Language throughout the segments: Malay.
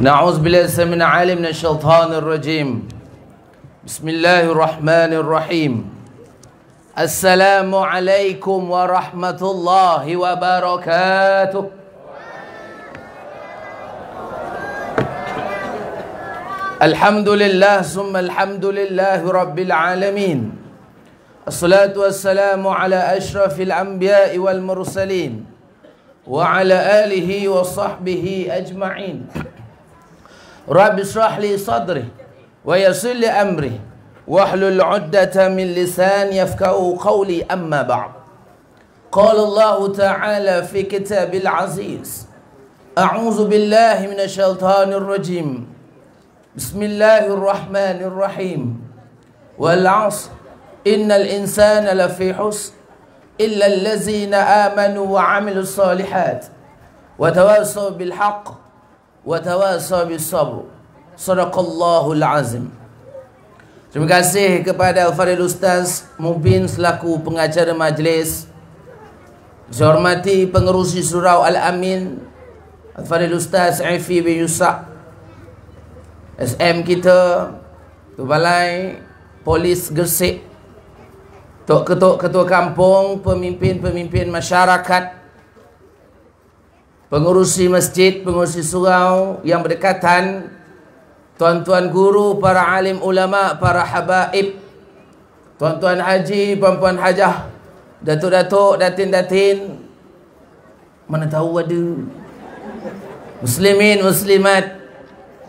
نعوذ بالله من العالم من الشيطان الرجيم. بسم الله الرحمن الرحيم. السلام عليكم ورحمة الله وبركاته. الحمد لله ثم الحمد لله رب العالمين. الصلاة والسلام على أشرف الأنبياء والمرسلين وعلى آله وصحبه أجمعين. رب اشرح لي صدري ويسر لي أمري واحلل عدة من لسان يفقه قولي. أما بعد قال الله تعالى في كتاب العزيز أعوذ بالله من الشيطان الرجيم. بسم الله الرحمن الرحيم. والعصر إن الإنسان لفي حسن إلا الذين آمنوا وعملوا الصالحات وتواصوا بالحق watawasaw bisabr sadaqallahu alazim terima kasih kepada al-fadil ustaz mubin selaku pengacara majlis. Dihormati pengerusi surau al-amin al-fadil ustaz afi bin yusak. SM kita Tubalai Polis Gersik Tok ketua Ketua Kampung Pemimpin-pemimpin masyarakat. Pengurusi masjid, pengurusi surau yang berdekatan Tuan-tuan guru, para alim ulama, para habaib Tuan-tuan haji, puan-puan hajah Datuk-datuk, datin-datin Mana tahu ada. Muslimin, muslimat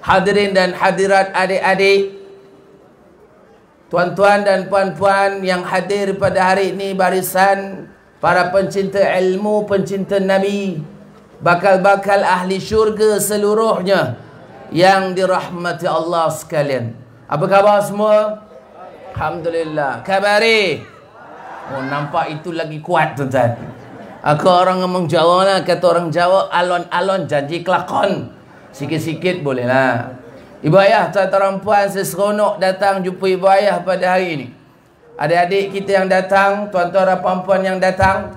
Hadirin dan hadirat adik-adik Tuan-tuan dan puan-puan yang hadir pada hari ini Barisan para pencinta ilmu, pencinta Nabi Bakal-bakal ahli syurga seluruhnya yang dirahmati Allah sekalian. Apa khabar semua? Alhamdulillah. Kabari. Oh nampak itu lagi kuat tuan-tuan. Aku orang ngomong Jawa lah. Kata orang Jawa alon-alon janji kelakon. Sikit-sikit boleh lah. Ibu ayah, tuan-tuan puan seseronok datang jumpa ibu ayah pada hari ini. Adik-adik kita yang datang, tuan-tuan dan puan yang datang.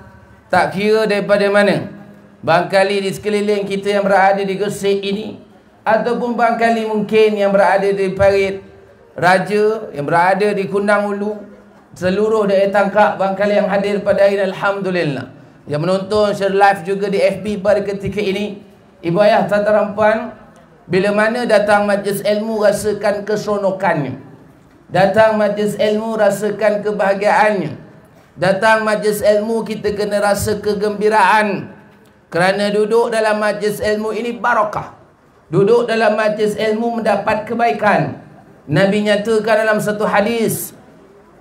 Tak kira daripada mana. Bangkali di sekeliling kita yang berada di Gresik ini ataupun bangkali mungkin yang berada di Parit Raja yang berada di Kundang Ulu seluruh daerah tangkap bangkali yang hadir pada hari ini Alhamdulillah. Yang menonton share live juga di FB pada ketika ini ibu ayah tuan puan bila mana datang majlis ilmu rasakan keseronokannya. Datang majlis ilmu rasakan kebahagiaannya. Datang majlis ilmu kita kena rasa kegembiraan kerana duduk dalam majlis ilmu ini barakah Duduk dalam majlis ilmu mendapat kebaikan. Nabi nyatakan dalam satu hadis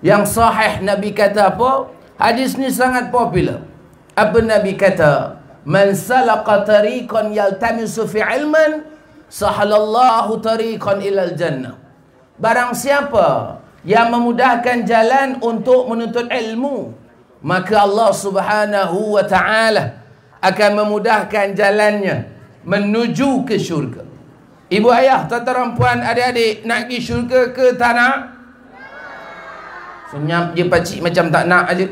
yang sahih Nabi kata apa? Hadis ni sangat popular. Apa Nabi kata? Man salaqa tariqan yaltamisu fi ilman sahalallahu tariqan ilal jannah. Barang siapa yang memudahkan jalan untuk menuntut ilmu, maka Allah Subhanahu wa taala akan memudahkan jalannya menuju ke syurga. Ibu ayah, tuan-tuan puan, adik-adik nak pergi syurga ke tak nak? Senyap je pakcik macam tak nak aja.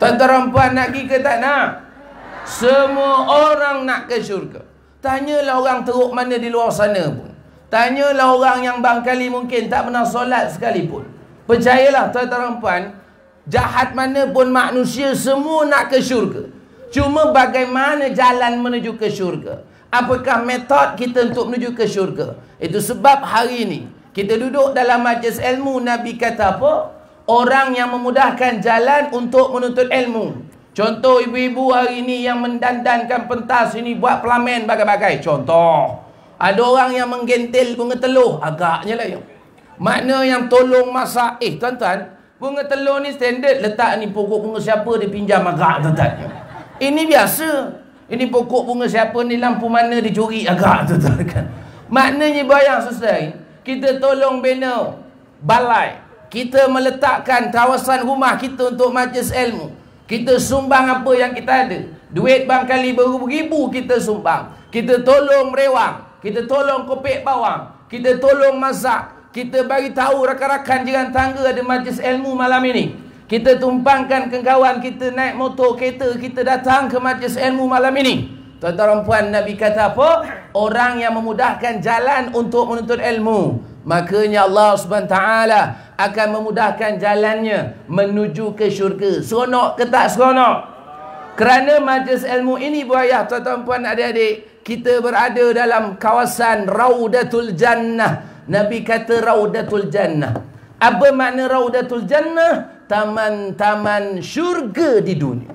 Tuan-tuan puan nak pergi ke tak nak? Semua orang nak ke syurga. Tanyalah orang teruk mana di luar sana pun. Tanyalah orang yang bangkali mungkin tak pernah solat sekalipun. Percayalah tuan-tuan puan, jahat mana pun manusia semua nak ke syurga. Cuma bagaimana jalan menuju ke syurga. Apakah metod kita untuk menuju ke syurga. Itu sebab hari ini. Kita duduk dalam majlis ilmu. Nabi kata apa? Orang yang memudahkan jalan untuk menuntut ilmu. Contoh ibu-ibu hari ini yang mendandankan pentas ini. Buat pelamen bagai-bagai. Contoh. Ada orang yang menggentil bunga telur. Agaknya lah yang. Makna yang tolong masak. Eh tuan-tuan. Bunga telur ni standard. Letak ni pokok bunga siapa dia pinjam agak tuan-tuan. Ini biasa. Ini pokok bunga siapa ni lampu mana dicuri agak tu kan. Maknanya bayang selesai. Kita tolong bina balai. Kita meletakkan kawasan rumah kita untuk majlis ilmu. Kita sumbang apa yang kita ada. Duit bangkali beribu-ribu kita sumbang. Kita tolong merewang. Kita tolong kopek bawang. Kita tolong masak. Kita bagi tahu rakan-rakan jiran tangga ada majlis ilmu malam ini. Kita tumpangkan ke kawan kita naik motor kereta kita datang ke majlis ilmu malam ini. Tuan-tuan puan Nabi kata apa? Orang yang memudahkan jalan untuk menuntut ilmu. Makanya Allah SWT akan memudahkan jalannya menuju ke syurga. Seronok ke tak seronok? Kerana majlis ilmu ini buaya tuan-tuan puan adik-adik. Kita berada dalam kawasan Raudatul Jannah. Nabi kata Raudatul Jannah. Apa makna Raudatul Jannah? Taman-taman syurga di dunia.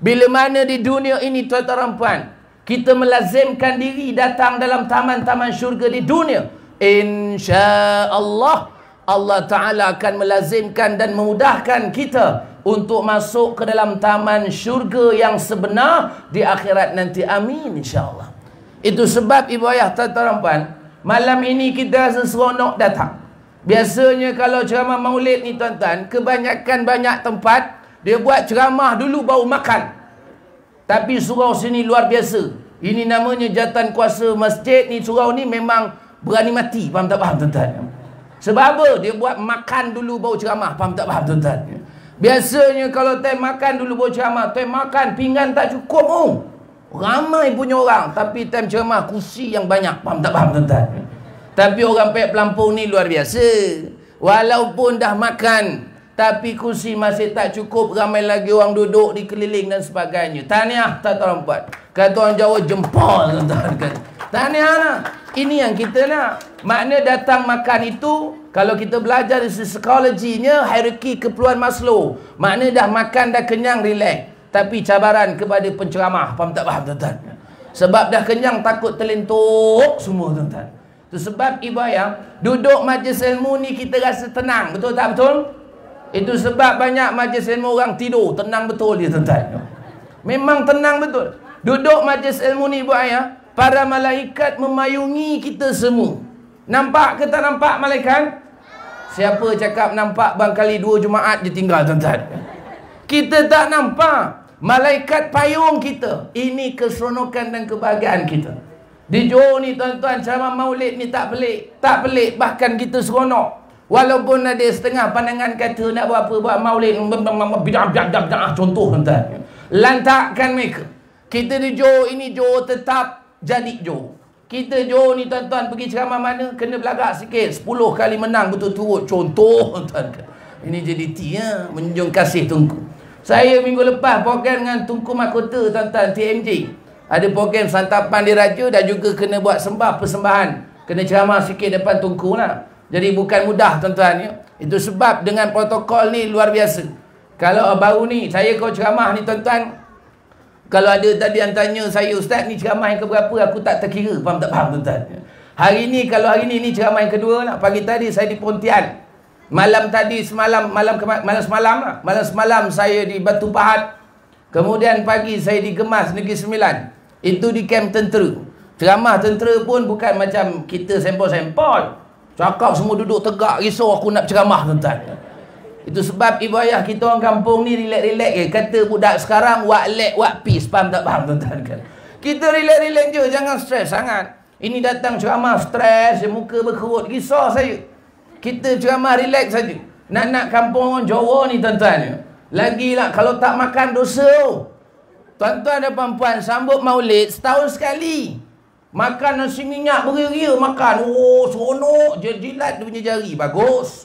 Bila mana di dunia ini tuan-tuan puan kita melazimkan diri datang dalam taman-taman syurga di dunia. insya-Allah Allah Taala akan melazimkan dan memudahkan kita untuk masuk ke dalam taman syurga yang sebenar di akhirat nanti. Amin insya-Allah. Itu sebab ibu ayah tuan-tuan malam ini kita seronok datang biasanya kalau ceramah maulid ni tuan-tuan kebanyakan banyak tempat dia buat ceramah dulu baru makan tapi surau sini luar biasa. Ini namanya jatan kuasa masjid ni surau ni memang berani mati. Faham tak faham tuan-tuan? Sebab apa? Dia buat makan dulu baru ceramah. Faham tak faham tuan-tuan? Biasanya kalau time makan dulu baru ceramah. Time makan pinggan tak cukup oh. Ramai punya orang. Tapi time ceramah kursi yang banyak. Faham tak faham tuan-tuan? Tapi orang pek pelampung ni luar biasa. Walaupun dah makan tapi kursi masih tak cukup ramai lagi orang duduk di keliling dan sebagainya. Tahniah tak buat kata orang Jawa jempol tahniah lah. Ini yang kita nak. Makna datang makan itu kalau kita belajar dari psikologinya hierarki keperluan Maslow. Makna dah makan dah kenyang relax. Tapi cabaran kepada penceramah. Faham tak? Faham tuan-tuan? Sebab dah kenyang takut terlentuk semua tuan-tuan itu sebab ibu ayah duduk majlis ilmu ni kita rasa tenang betul tak betul itu sebab banyak majlis ilmu orang tidur. Tenang betul dia tuan-tuan. Memang tenang betul. Duduk majlis ilmu ni ibu ayah. Para malaikat memayungi kita semua. Nampak ke tak nampak malaikat? Siapa cakap nampak bang kali dua Jumaat je tinggal tuan-tuan. Kita tak nampak. Malaikat payung kita. Ini keseronokan dan kebahagiaan kita. Di Johor ni tuan-tuan ceramah maulid ni tak pelik. Tak pelik bahkan kita seronok. Walaupun ada setengah pandangan kata nak buat apa buat maulid bidah bidah bidah contoh tuan. Lantakkan mereka. Kita di Johor ini Johor tetap jadi Johor. Kita Johor ni tuan-tuan pergi ceramah mana kena belagak sikit 10 kali menang betul turut contoh tuan. Ini jadi tia menjunjung kasih tungku. Saya minggu lepas program dengan Tunku Mahkota tuan-tuan TMJ. Ada program santapan di raja dan juga kena buat sembah persembahan. Kena ceramah sikit depan Tunku lah. Jadi bukan mudah tuan-tuan ya. Itu sebab dengan protokol ni luar biasa. Kalau baru ni saya kau ceramah ni tuan-tuan. Kalau ada tadi yang tanya saya ustaz ni ceramah yang keberapa aku tak terkira. Faham tak faham tuan-tuan? Hari ni kalau hari ni ni ceramah yang kedua lah. Pagi tadi saya di Pontian. Malam tadi semalam malam malam semalam lah. Malam semalam saya di Batu Pahat. Kemudian pagi saya di Gemas Negeri Sembilan. Itu di kamp tentera. Ceramah tentera pun bukan macam kita sempol-sempol. Cakap semua duduk tegak risau aku nak ceramah tuan-tuan. Itu sebab ibu ayah kita orang kampung ni relax-relax je. Kata budak sekarang what let what peace. Faham tak faham tuan-tuan kan? Kita relax-relax je. Jangan stres sangat. Ini datang ceramah stres. Muka berkerut. Risau saya. Kita ceramah relax saja. Nak-nak kampung Jawa ni tuan-tuan. Lagilah kalau tak makan dosa. Tuan-tuan dan puan-puan sambut maulid setahun sekali. Makan nasi minyak beria-ria makan. Oh, seronok. Dia jilat dia punya jari. Bagus.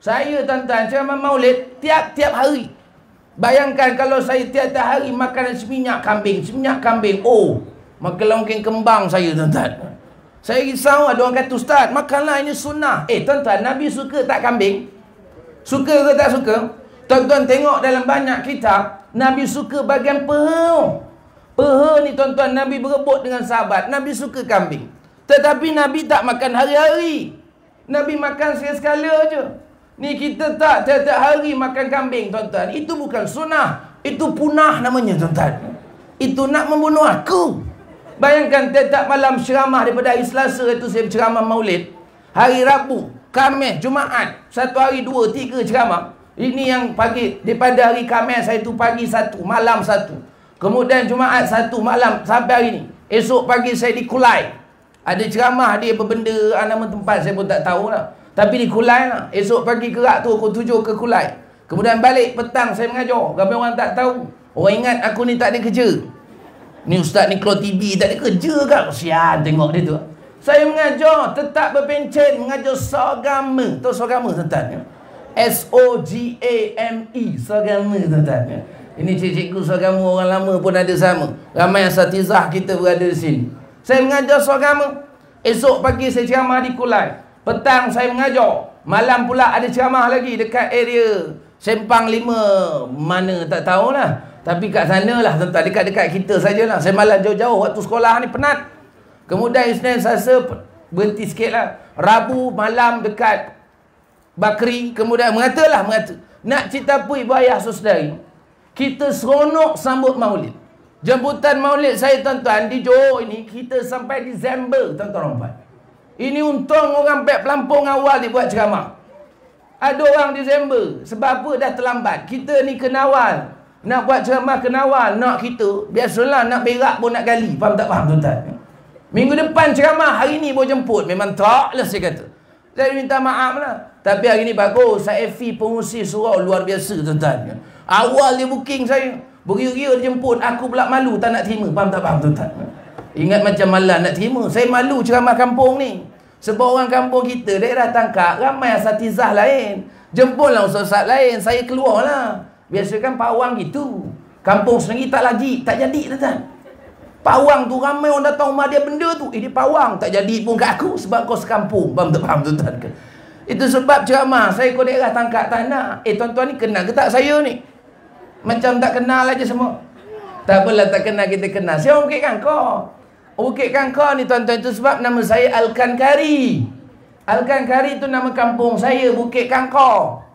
Saya tuan-tuan, saya memang maulid tiap-tiap hari. Bayangkan kalau saya tiap-tiap hari makan nasi minyak kambing. Minyak kambing. Oh, makan kembang saya tuan-tuan. Saya risau ada orang kata, Ustaz, makanlah ini sunnah. Eh, tuan-tuan, Nabi suka tak kambing? Suka ke tak suka? Tuan-tuan tengok dalam banyak kitab, Nabi suka bagian peha. Peha ni tuan-tuan Nabi berebut dengan sahabat. Nabi suka kambing. Tetapi Nabi tak makan hari-hari. Nabi makan sekali-sekala je. Ni kita tak tiap-tiap hari makan kambing tuan-tuan. Itu bukan sunnah. Itu punah namanya tuan-tuan. Itu nak membunuh aku. Bayangkan tiap-tiap malam ceramah daripada hari Selasa itu saya ceramah maulid. Hari Rabu, Khamis, Jumaat. Satu hari dua, tiga ceramah. Ini yang pagi. Daripada hari Khamis saya tu pagi satu, malam satu. Kemudian Jumaat satu malam sampai hari ni. Esok pagi saya di Kulai. Ada ceramah dia apa benda ah, nama tempat saya pun tak tahu lah. Tapi di Kulai lah. Esok pagi kerak tu aku tuju ke Kulai. Kemudian balik petang saya mengajar. Ramai orang tak tahu. Orang ingat aku ni tak ada kerja. Ni ustaz ni keluar TV tak ada kerja kan? Kesian tengok dia tu. Saya mengajar tetap berpencen mengajar sogama. Tahu sogama tuan-tuan? S-O-G-A-M-E. Sogama tuan-tuan. Ini cikgu sogama orang lama pun ada sama. Ramai asatizah kita berada di sini. Saya mengajar sogama. Esok pagi saya ceramah di Kulai. Petang saya mengajar. Malam pula ada ceramah lagi dekat area Sempang Lima. Mana tak tahulah. Tapi kat sana lah tuan dekat-dekat kita sajalah. Saya malam jauh-jauh waktu sekolah ni penat. Kemudian Isnin Selasa berhenti sikit lah. Rabu malam dekat Bakri. Kemudian mengatalah mengata. Nak cerita apa ibu ayah saudari. Kita seronok sambut maulid. Jemputan maulid saya tuan-tuan di Johor ini. Kita sampai Disember tuan-tuan rompat. Ini untung orang baik pelampung awal dibuat ceramah. Ada orang Disember. Sebab apa dah terlambat. Kita ni kena awal. Nak buat ceramah kena awal. Nak kita. Biasalah nak berak pun nak gali. Faham tak faham tuan-tuan? Minggu depan ceramah. Hari ni boleh jemput. Memang tak lah saya kata. Saya minta maaf lah. Tapi hari ni bagus. Saya FV pengusi surau luar biasa tuan-tuan. Awal dia booking saya. Beria-ria dia jemput. Aku pula malu tak nak terima. Faham tak faham tuan-tuan? Ingat macam malah nak terima. Saya malu ceramah kampung ni. Sebab orang kampung kita daerah tangkap. Ramai asatizah lain. Jemputlah ustaz-ustaz lain. Saya keluar lah. Biasa kan pawang gitu. Kampung sendiri tak lagi. Tak jadi tuan Pawang tu ramai orang datang rumah dia benda tu. Ini pawang. Tak jadi pun kat aku. Sebab kau sekampung. Faham tak faham tuan Itu sebab ceramah. Saya kau daerah tangkap tanah. Eh tuan-tuan ni kenal ke tak saya ni? Macam tak kenal aja semua. Tak apalah tak kenal kita kenal. Orang Bukit Kangkor. Bukit Kangkor ni tuan-tuan. Itu sebab nama saya Alkan Kari. Alkan Kari tu nama kampung saya. Bukit Kangkor.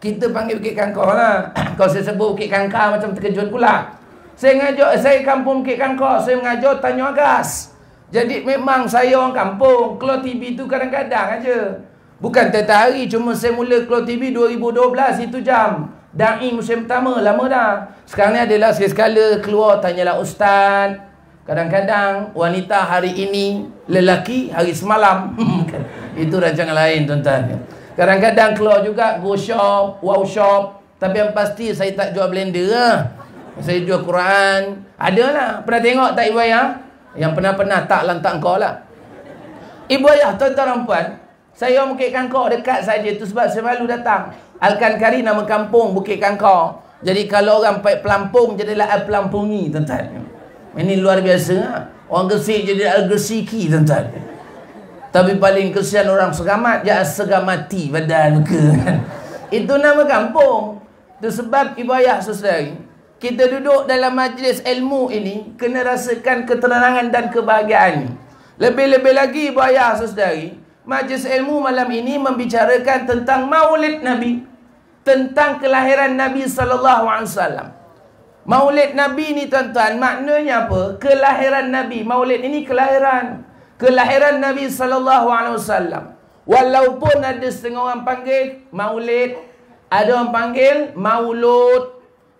Kita panggil Bukit Kangkor lah. Kalau saya sebut Bukit Kangkar macam terkejut pula. Saya ngajar, saya kampung Bukit Kangkor. Saya mengajar Tanjung Agas. Jadi memang saya orang kampung. Keluar TV tu kadang-kadang aja. Bukan tiap hari. Cuma saya mula keluar TV 2012 itu jam. Da'i musim pertama. Lama dah. Sekarang ni adalah sekali-sekala keluar. Tanyalah ustaz. Kadang-kadang wanita hari ini. Lelaki hari semalam. itu rancangan lain tuan-tuan. Kadang-kadang keluar juga go shop, wow shop. Tapi yang pasti saya tak jual blender lah. Saya jual Quran. Ada lah. Pernah tengok tak ibu ayah? Yang pernah-pernah tak lantak kau lah. Ibu ayah, tuan-tuan puan. Saya orang Bukit Kangkor dekat saja tu sebab saya malu datang. Alkan Kari nama kampung Bukit Kangkor. Jadi kalau orang baik pelampung jadilah al pelampungi tuan-tuan. Ini luar biasa lah. Orang gesik jadi al-gesiki tuan-tuan. Tapi paling kesian orang segamat Ya segamati badan ke Itu nama kampung Itu sebab ibu ayah saudari Kita duduk dalam majlis ilmu ini Kena rasakan ketenangan dan kebahagiaan. Lebih-lebih lagi ibu ayah saudari. Majlis ilmu malam ini Membicarakan tentang maulid Nabi Tentang kelahiran Nabi SAW Maulid Nabi ni tuan-tuan Maknanya apa? Kelahiran Nabi. Maulid ini kelahiran. Kelahiran Nabi sallallahu alaihi wasallam. Walaupun ada setengah orang panggil Maulid, ada orang panggil Maulud,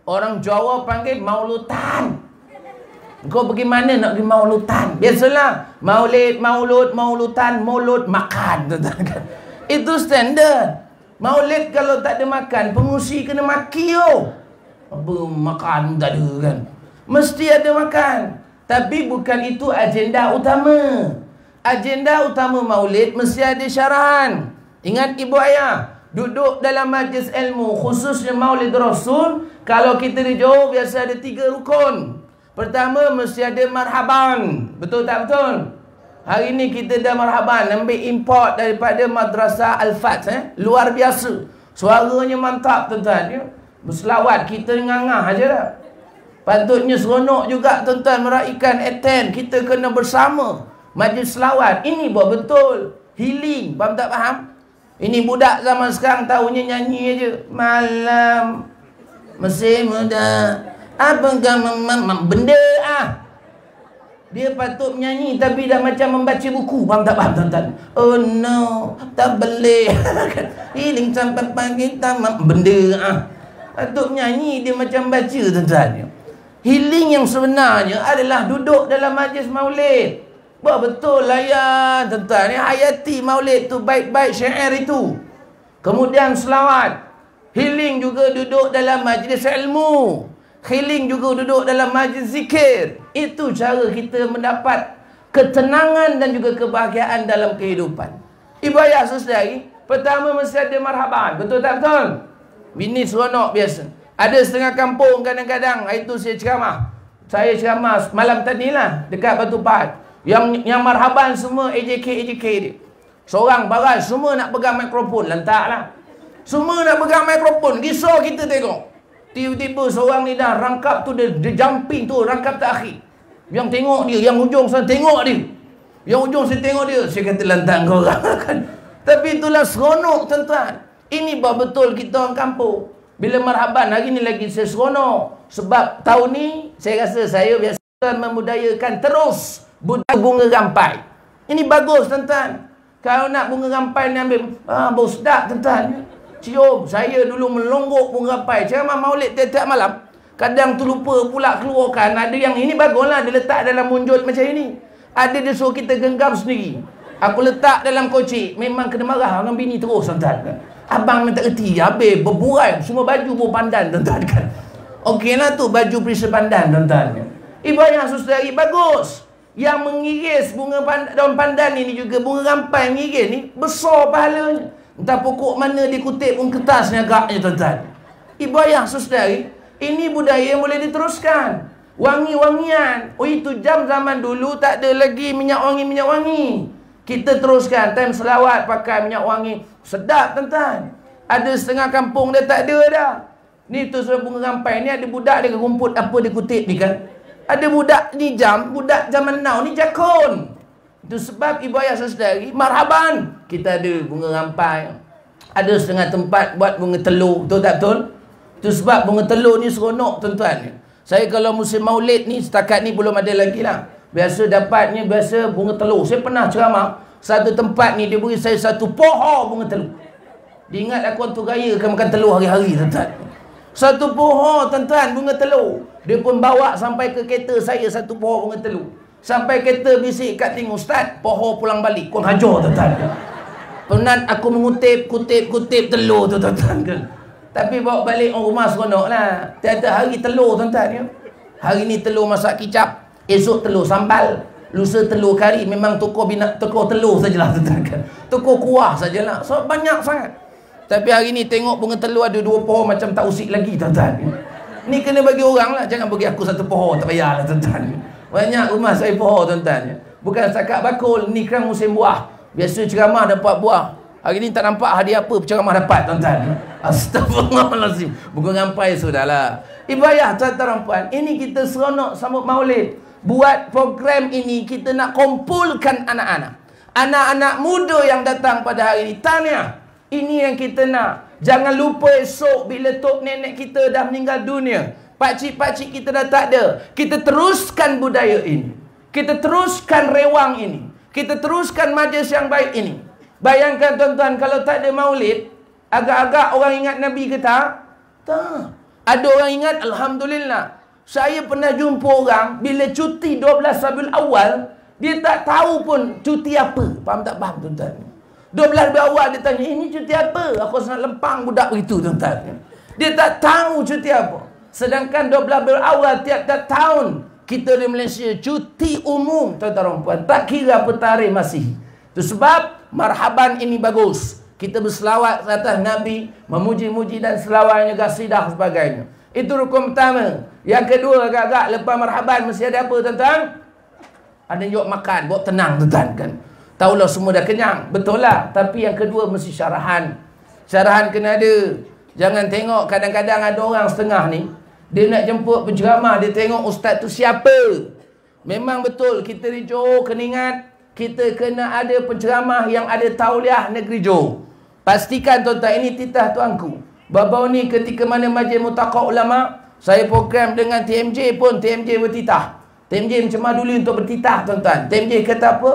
orang Jawa panggil Maulutan. Kau pergi mana nak pergi maulutan? Biasalah. Maulid, maulud, maulutan, mulut, makan. Itu standard. Maulid kalau tak ada makan, pengusi kena maki yo. Apa makan tak ada kan? Mesti ada makan. Tapi bukan itu agenda utama agenda utama maulid mesti ada syarahan. Ingat ibu ayah, duduk dalam majlis ilmu khususnya maulid rasul, kalau kita di Johor biasa ada tiga rukun. Pertama mesti ada marhaban. Betul tak betul? Hari ini kita dah marhaban ambil import daripada madrasah Al-Fat eh? Luar biasa. Suaranya mantap tuan-tuan. Ya? Berselawat kita ngangah aja dah. Patutnya seronok juga tuan-tuan meraihkan attend. Kita kena bersama majlis selawat. Ini buat betul. Healing. Faham tak faham? Ini budak zaman sekarang tahunya nyanyi aja. Malam. Masih muda. Apa kamu benda ah. Dia patut menyanyi tapi dah macam membaca buku. Faham tak faham tuan-tuan? Oh no. Tak boleh. Healing sampai pagi tamam. Benda ah. Patut menyanyi dia macam baca tuan-tuan. Healing yang sebenarnya adalah duduk dalam majlis maulid. Betul ya tuan-tuan. Ni hayati maulid tu baik-baik syair itu. Kemudian selawat. Healing juga duduk dalam majlis ilmu. Healing juga duduk dalam majlis zikir. Itu cara kita mendapat ketenangan dan juga kebahagiaan dalam kehidupan. Ibadah sesedari, pertama mesti ada marhaban. Betul tak betul? Ini seronok biasa. Ada setengah kampung kadang-kadang, itu saya ceramah. Saya ceramah malam tadi lah, dekat Batu Pahat. Yang yang marhaban semua AJK, AJK dia. Seorang barat semua nak pegang mikrofon, lentaklah. Semua nak pegang mikrofon, risau kita tengok. Tiba-tiba seorang ni dah rangkap tu dia, dia jumping tu rangkap tak akhir. Yang tengok dia, yang hujung sana tengok dia. Yang hujung saya tengok dia, saya kata lantang kau orang kan. Tapi itulah seronok tuan-tuan. Ini betul kita orang kampung. Bila marhaban hari ni lagi saya seronok. Sebab tahun ni saya rasa saya biasa memudayakan terus budaya bunga rampai. Ini bagus tuan-tuan. Kalau nak bunga rampai ni ambil, ah, bau sedap tuan-tuan cium. Saya dulu melonggok pun rapai. Ceramah maulid tiap-tiap malam. Kadang tu lupa pula keluarkan. Ada yang ini baguslah dia letak dalam munjut macam ini. Ada dia suruh kita genggam sendiri. Aku letak dalam kocik. Memang kena marah orang bini terus tuan-tuan. Abang minta erti. Habis berburai. Semua baju pun pandan tuan-tuan kan. Okeylah tu baju perisa pandan tuan-tuan. Ibadah susah bagus. Yang mengiris bunga pandan, daun pandan ini juga bunga rampai mengiris ni besar pahalanya. Entah pokok mana dikutip pun kertasnya agaknya tuan-tuan. Ibayah saudari, ini budaya yang boleh diteruskan. Wangi-wangian. Oh itu jam zaman dulu tak ada lagi minyak wangi-minyak wangi. Kita teruskan time selawat pakai minyak wangi. Sedap tuan-tuan. Ada setengah kampung dia tak ada dah. Ni tu sudah bunga rampai ni ada budak dia rumput apa dia kutip ni kan. Ada budak ni jam, budak zaman now ni jakun. Itu sebab ibu ayah sesedari marhaban. Kita ada bunga rampai. Ada setengah tempat buat bunga telur. Betul tak betul? Itu sebab bunga telur ni seronok tuan-tuan. Saya kalau musim maulid ni setakat ni belum ada lagi lah. Biasa dapatnya biasa bunga telur. Saya pernah ceramah. Satu tempat ni dia beri saya satu pohon bunga telur. Dia ingat aku untuk raya akan makan telur hari-hari tuan-tuan. Satu pohon tuan-tuan bunga telur. Dia pun bawa sampai ke kereta saya satu pohon bunga telur. Sampai kereta bisik kat tinggi Ustaz, poho pulang balik. Kau hajar tuan-tuan. Penat aku mengutip, kutip, kutip telur tu tuan-tuan. Tapi bawa balik orang rumah seronok lah. Tiada hari telur tuan-tuan ya. Hari ni telur masak kicap. Esok telur sambal. Lusa telur kari. Memang toko bina, toko telur sajalah tuan-tuan. Toko kuah sajalah. So banyak sangat. Tapi hari ni tengok bunga telur ada dua pohon macam tak usik lagi tuan-tuan. Ni kena bagi orang lah. Jangan bagi aku satu pohon. Tak payahlah tuan-tuan. Banyak rumah saya pohon tuan-tuan. Bukan setakat bakul, ni kan musim buah. Biasa ceramah dapat buah. Hari ni tak nampak hadiah apa ceramah dapat tuan-tuan. Astagfirullahalazim. Bukan rampai sudahlah. Ibayah tuan-tuan puan. Ini kita seronok sambut maulid. Buat program ini kita nak kumpulkan anak-anak. Anak-anak muda yang datang pada hari ini. Tanya. Ini yang kita nak. Jangan lupa esok bila tok nenek kita dah meninggal dunia. Pakcik-pakcik kita dah tak ada. Kita teruskan budaya ini. Kita teruskan rewang ini. Kita teruskan majlis yang baik ini. Bayangkan tuan-tuan kalau tak ada maulid, agak-agak orang ingat Nabi ke tak? Tak. Ada orang ingat, Alhamdulillah. Saya pernah jumpa orang, bila cuti 12 Sabil Awal, dia tak tahu pun cuti apa. Faham tak faham tuan-tuan? 12 Sabil Awal dia tanya, ini cuti apa? Aku sangat lempang budak begitu tuan-tuan. Dia tak tahu cuti apa. Sedangkan 12 berawal tiap-tiap tahun kita di Malaysia cuti umum tuan-tuan puan tak kira apa tarikh masih. Itu sebab marhaban ini bagus. Kita berselawat atas Nabi, memuji-muji dan selawatnya gasidah sebagainya. Itu rukun pertama. Yang kedua agak-agak lepas marhaban mesti ada apa tuan-tuan? Ada yang makan, buat tenang tuan-tuan kan. Taulah semua dah kenyang. Betul lah. Tapi yang kedua mesti syarahan. Syarahan kena ada. Jangan tengok kadang-kadang ada orang setengah ni. Dia nak jemput penceramah, dia tengok ustaz tu siapa. Memang betul, kita di Johor kena ingat, kita kena ada penceramah yang ada tauliah negeri Johor. Pastikan tuan-tuan, ini titah tuanku. Babau ni ketika mana majlis mutaqah ulama, saya program dengan TMJ pun, TMJ bertitah. TMJ macam dulu untuk bertitah tuan-tuan. TMJ kata apa?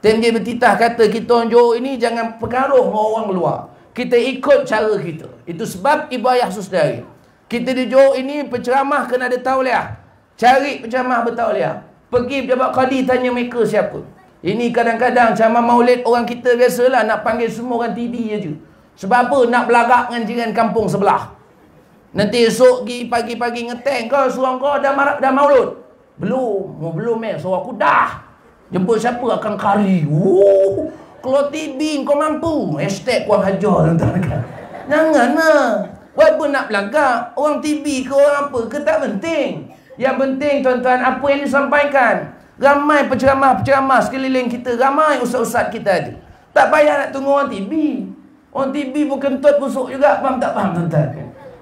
TMJ bertitah kata kita Johor ini jangan pengaruh orang luar. Kita ikut cara kita. Itu sebab ibu ayah susdari. Kita di Johor ini penceramah kena ada tauliah. Cari penceramah bertauliah. Pergi pejabat qadi tanya mereka siapa. Ini kadang-kadang ceramah maulid orang kita biasalah nak panggil semua orang TV je. Sebab apa? Nak belagak dengan jiran kampung sebelah. Nanti esok pergi pagi-pagi ngeteng kau suruh kau dah dah maulud. Belum, mau belum eh. Suruh aku dah. Jemput siapa akan kari. Oh, kalau TV kau mampu. Hashtag kuang hajar tuan-tuan. Jangan lah. Apa nak belagak? Orang TV ke orang apa ke tak penting. Yang penting tuan-tuan apa yang disampaikan. Ramai penceramah-penceramah sekeliling kita. Ramai ustaz-ustaz kita ada. Tak payah nak tunggu orang TV. Orang TV bukan kentut busuk juga. Faham tak faham tuan-tuan?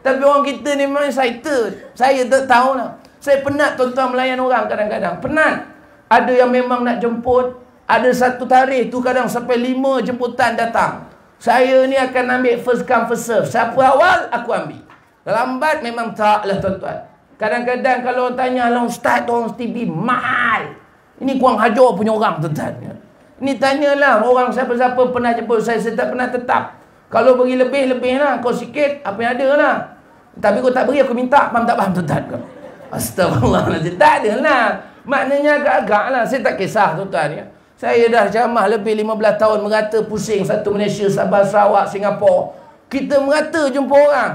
Tapi orang kita ni memang excited. Saya tak tahu lah. Saya penat tuan-tuan melayan orang kadang-kadang. Penat. Ada yang memang nak jemput. Ada satu tarikh tu kadang sampai lima jemputan datang. Saya ni akan ambil first come first serve. Siapa awal, aku ambil. Lambat memang tak lah tuan-tuan. Kadang-kadang kalau orang tanya lah ustaz tu orang TV mahal. Ini kuang hajar punya orang tuan-tuan. Ini tanyalah orang siapa-siapa pernah jemput saya. Saya tak pernah tetap. Kalau bagi lebih-lebih lah. Kau sikit, apa yang ada lah. Tapi kau tak beri aku minta faham tak faham tuan-tuan. Astagfirullahaladzim. Tak ada lah. Maknanya agak-agak lah. Saya tak kisah tuan-tuan ya. Saya dah jamah lebih 15 tahun merata pusing satu Malaysia, Sabah, Sarawak, Singapura. Kita merata jumpa orang.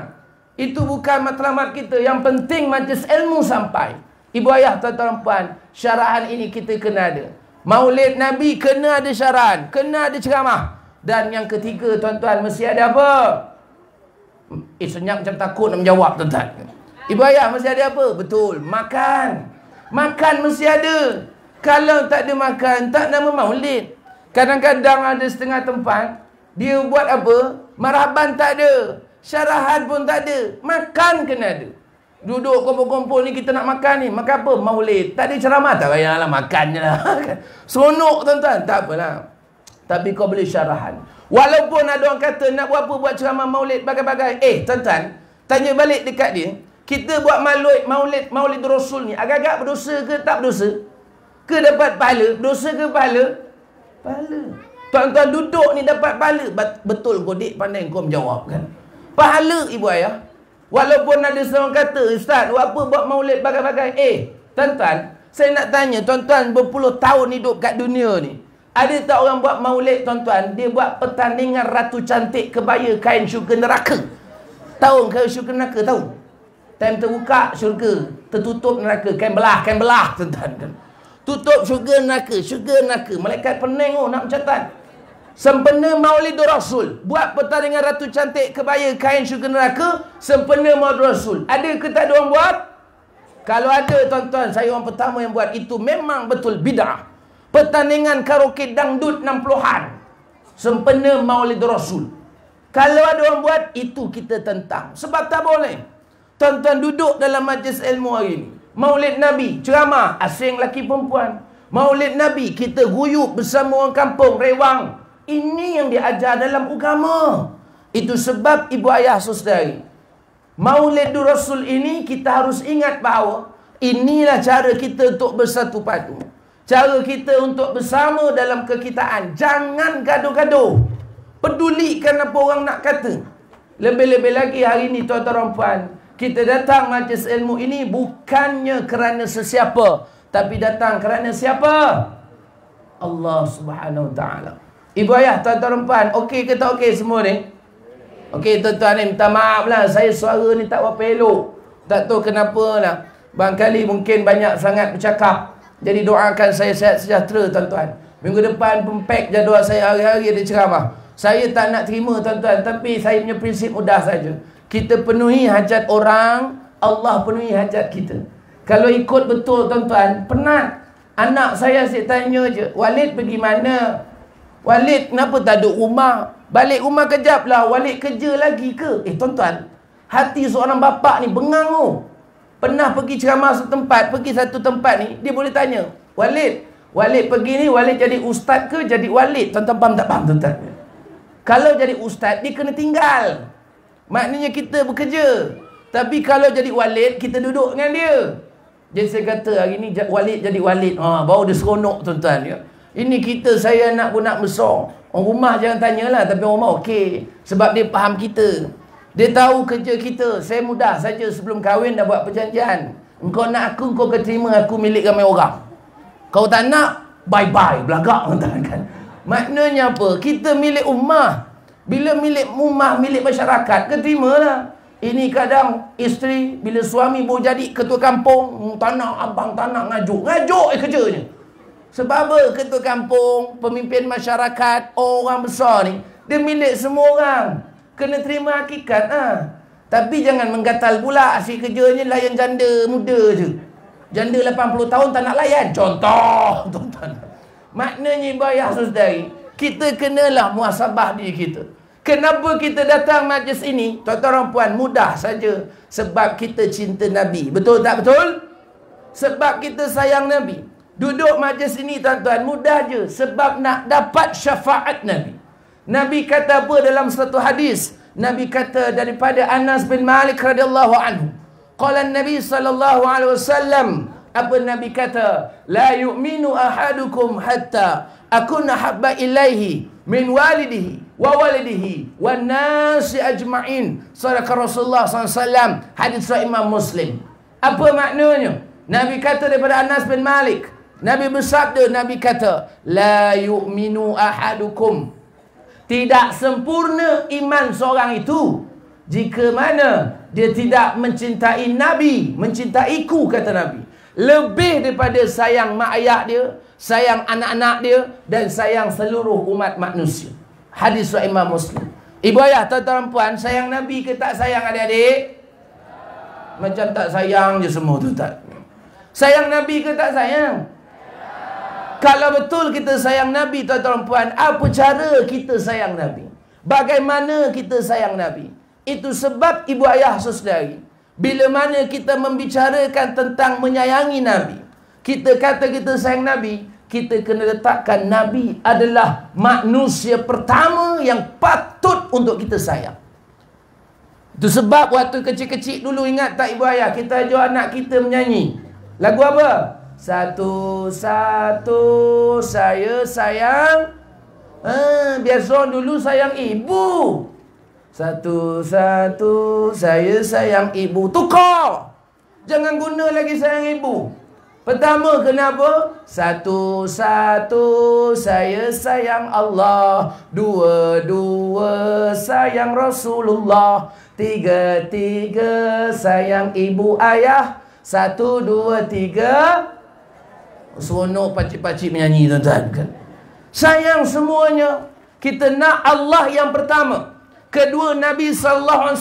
Itu bukan matlamat kita. Yang penting majlis ilmu sampai. Ibu ayah, tuan-tuan puan, syarahan ini kita kena ada. Maulid Nabi kena ada syarahan. Kena ada ceramah. Dan yang ketiga, tuan-tuan, mesti ada apa? Eh senyap macam takut nak menjawab tuan-tuan. Ibu ayah mesti ada apa? Betul. Makan. Makan mesti ada. Kalau tak ada makan, tak nama maulid. Kadang-kadang ada setengah tempat. Dia buat apa? Marhaban tak ada. Syarahan pun tak ada. Makan kena ada. Duduk kumpul-kumpul ni kita nak makan ni. Makan apa? Maulid. Tak ada ceramah. Tak payahlah makan je lah. Seronok tuan-tuan. Tak apalah. Tapi kau boleh syarahan. Walaupun ada orang kata nak buat apa buat ceramah maulid bagai-bagai. Eh tuan-tuan, tanya balik dekat dia. Kita buat maulid, maulid, maulid rasul ni. Agak-agak berdosa ke tak berdosa? Ke dapat pahala? Berdosa ke pahala? Pahala. Tuan-tuan duduk ni dapat pahala. Betul kodik pandai kau menjawab kan? Pahala ibu ayah. Walaupun ada seorang kata, Ustaz, buat apa buat maulid bagai-bagai? Eh, tuan-tuan, saya nak tanya, tuan-tuan berpuluh tahun hidup kat dunia ni. Ada tak orang buat maulid tuan-tuan Dia buat pertandingan ratu cantik Kebaya kain syurga neraka Tahu kain syurga neraka tahu Time terbuka syurga. Tertutup neraka. Kain belah kain belah tuan-tuan. Tutup syurga neraka Syurga neraka. Malaikat pening oh nak mencatat. Sempena maulid rasul. Buat pertandingan ratu cantik Kebaya kain syurga neraka Sempena maulid rasul. Ada ke tak ada orang buat? Kalau ada tuan-tuan Saya orang pertama yang buat. Itu memang betul bid'ah. Pertandingan karaoke dangdut 60-an sempena Maulid Rasul. Kalau ada orang buat itu kita tentang. Sebab tak boleh. Tuan-tuan duduk dalam majlis ilmu hari ini. Maulid Nabi, ceramah, asing laki perempuan. Maulid Nabi, kita guyup bersama orang kampung, rewang. Ini yang diajar dalam agama. Itu sebab ibu ayah saudari. Maulid Rasul ini kita harus ingat bahawa inilah cara kita untuk bersatu padu. Cara kita untuk bersama dalam kekitaan. Jangan gaduh-gaduh. Pedulikan apa orang nak kata. Lebih-lebih lagi hari ini tuan-tuan puan. Kita datang majlis ilmu ini bukannya kerana sesiapa. Tapi datang kerana siapa? Allah subhanahu wa ta'ala. Ibu ayah, tuan-tuan puan. Okey ke tak okey semua ni? Okey tuan-tuan ni minta maaf lah. Saya suara ni tak apa elok. Tak tahu kenapa lah. Bangkali mungkin banyak sangat bercakap. Jadi doakan saya sehat sejahtera tuan-tuan. Minggu depan pempek jadual saya hari-hari ada ceramah. Saya tak nak terima tuan-tuan. Tapi saya punya prinsip mudah saja. Kita penuhi hajat orang. Allah penuhi hajat kita. Kalau ikut betul tuan-tuan. Penat. Anak saya asyik tanya je. Walid pergi mana? Walid kenapa tak duduk rumah? Balik rumah kejap lah. Walid kerja lagi ke? Eh tuan-tuan. Hati seorang bapa ni bengang oh pernah pergi ceramah satu tempat, pergi satu tempat ni, dia boleh tanya, Walid, Walid pergi ni, Walid jadi ustaz ke jadi walid? Tuan-tuan faham tak faham tuan-tuan? Kalau jadi ustaz, dia kena tinggal. Maknanya kita bekerja. Tapi kalau jadi walid, kita duduk dengan dia. Jadi saya kata hari ni walid jadi walid. Ha, baru dia seronok tuan-tuan. Ya. Ini kita, saya nak pun nak besar. Orang rumah jangan tanyalah. Tapi orang rumah okey. Sebab dia faham kita. Dia tahu kerja kita. Saya mudah saja sebelum kahwin dah buat perjanjian. Engkau nak aku, engkau akan terima aku milik ramai orang. Kau tak nak, bye-bye. Belagak kan. Maknanya apa? Kita milik ummah. Bila milik ummah, milik masyarakat, lah. Ini kadang isteri bila suami baru jadi ketua kampung, hmm, tanah abang tanah ngajuk. Ngajuk eh kerjanya. Sebab ketua kampung, pemimpin masyarakat, orang besar ni, dia milik semua orang. Kena terima hakikat ha. Tapi jangan menggatal pula asyik kerjanya layan janda muda je. Janda 80 tahun tak nak layan. Contoh. Tuan-tuan. Maknanya bayar saudari, kita kenalah muasabah diri kita. Kenapa kita datang majlis ini? Tuan-tuan puan, mudah saja. Sebab kita cinta Nabi. Betul tak betul? Sebab kita sayang Nabi. Duduk majlis ini tuan-tuan, mudah je. Sebab nak dapat syafaat Nabi. Nabi kata apa dalam satu hadis? Nabi kata daripada Anas bin Malik radhiyallahu anhu. Qala Nabi sallallahu alaihi wasallam, apa Nabi kata? La yu'minu ahadukum hatta akuna habba ilaihi min walidihi wa walidihi wa nasi ajma'in. Sadaqah Rasulullah SAW hadis Imam Muslim. Apa maknanya? Nabi kata daripada Anas bin Malik. Nabi bersabda Nabi kata la yu'minu ahadukum. Tidak sempurna iman seorang itu jika mana dia tidak mencintai Nabi mencintaiku kata Nabi lebih daripada sayang mak ayah dia sayang anak-anak dia dan sayang seluruh umat manusia Hadis Imam Muslim. Ibu ayah, tuan-tuan puan, sayang Nabi ke tak sayang adik-adik? Macam tak sayang je semua tu tak. Sayang Nabi ke tak sayang? Kalau betul kita sayang Nabi, tuan-tuan puan, apa cara kita sayang Nabi? Bagaimana kita sayang Nabi? Itu sebab ibu ayah saudari. Bila mana kita membicarakan tentang menyayangi Nabi. Kita kata kita sayang Nabi kita kena letakkan Nabi adalah manusia pertama yang patut untuk kita sayang. Itu sebab waktu kecil-kecil dulu ingat tak ibu ayah kita ajar anak kita menyanyi. Lagu apa? Satu-satu saya sayang. Ah, biasa dulu sayang ibu. Satu-satu saya sayang ibu. Tukar. Jangan guna lagi sayang ibu. Pertama kenapa? Satu-satu saya sayang Allah Dua-dua sayang Rasulullah Tiga-tiga sayang ibu ayah Satu, dua, tiga Seronok pacik-pacik menyanyi tuan-tuan? Sayang semuanya Kita nak Allah yang pertama Kedua Nabi SAW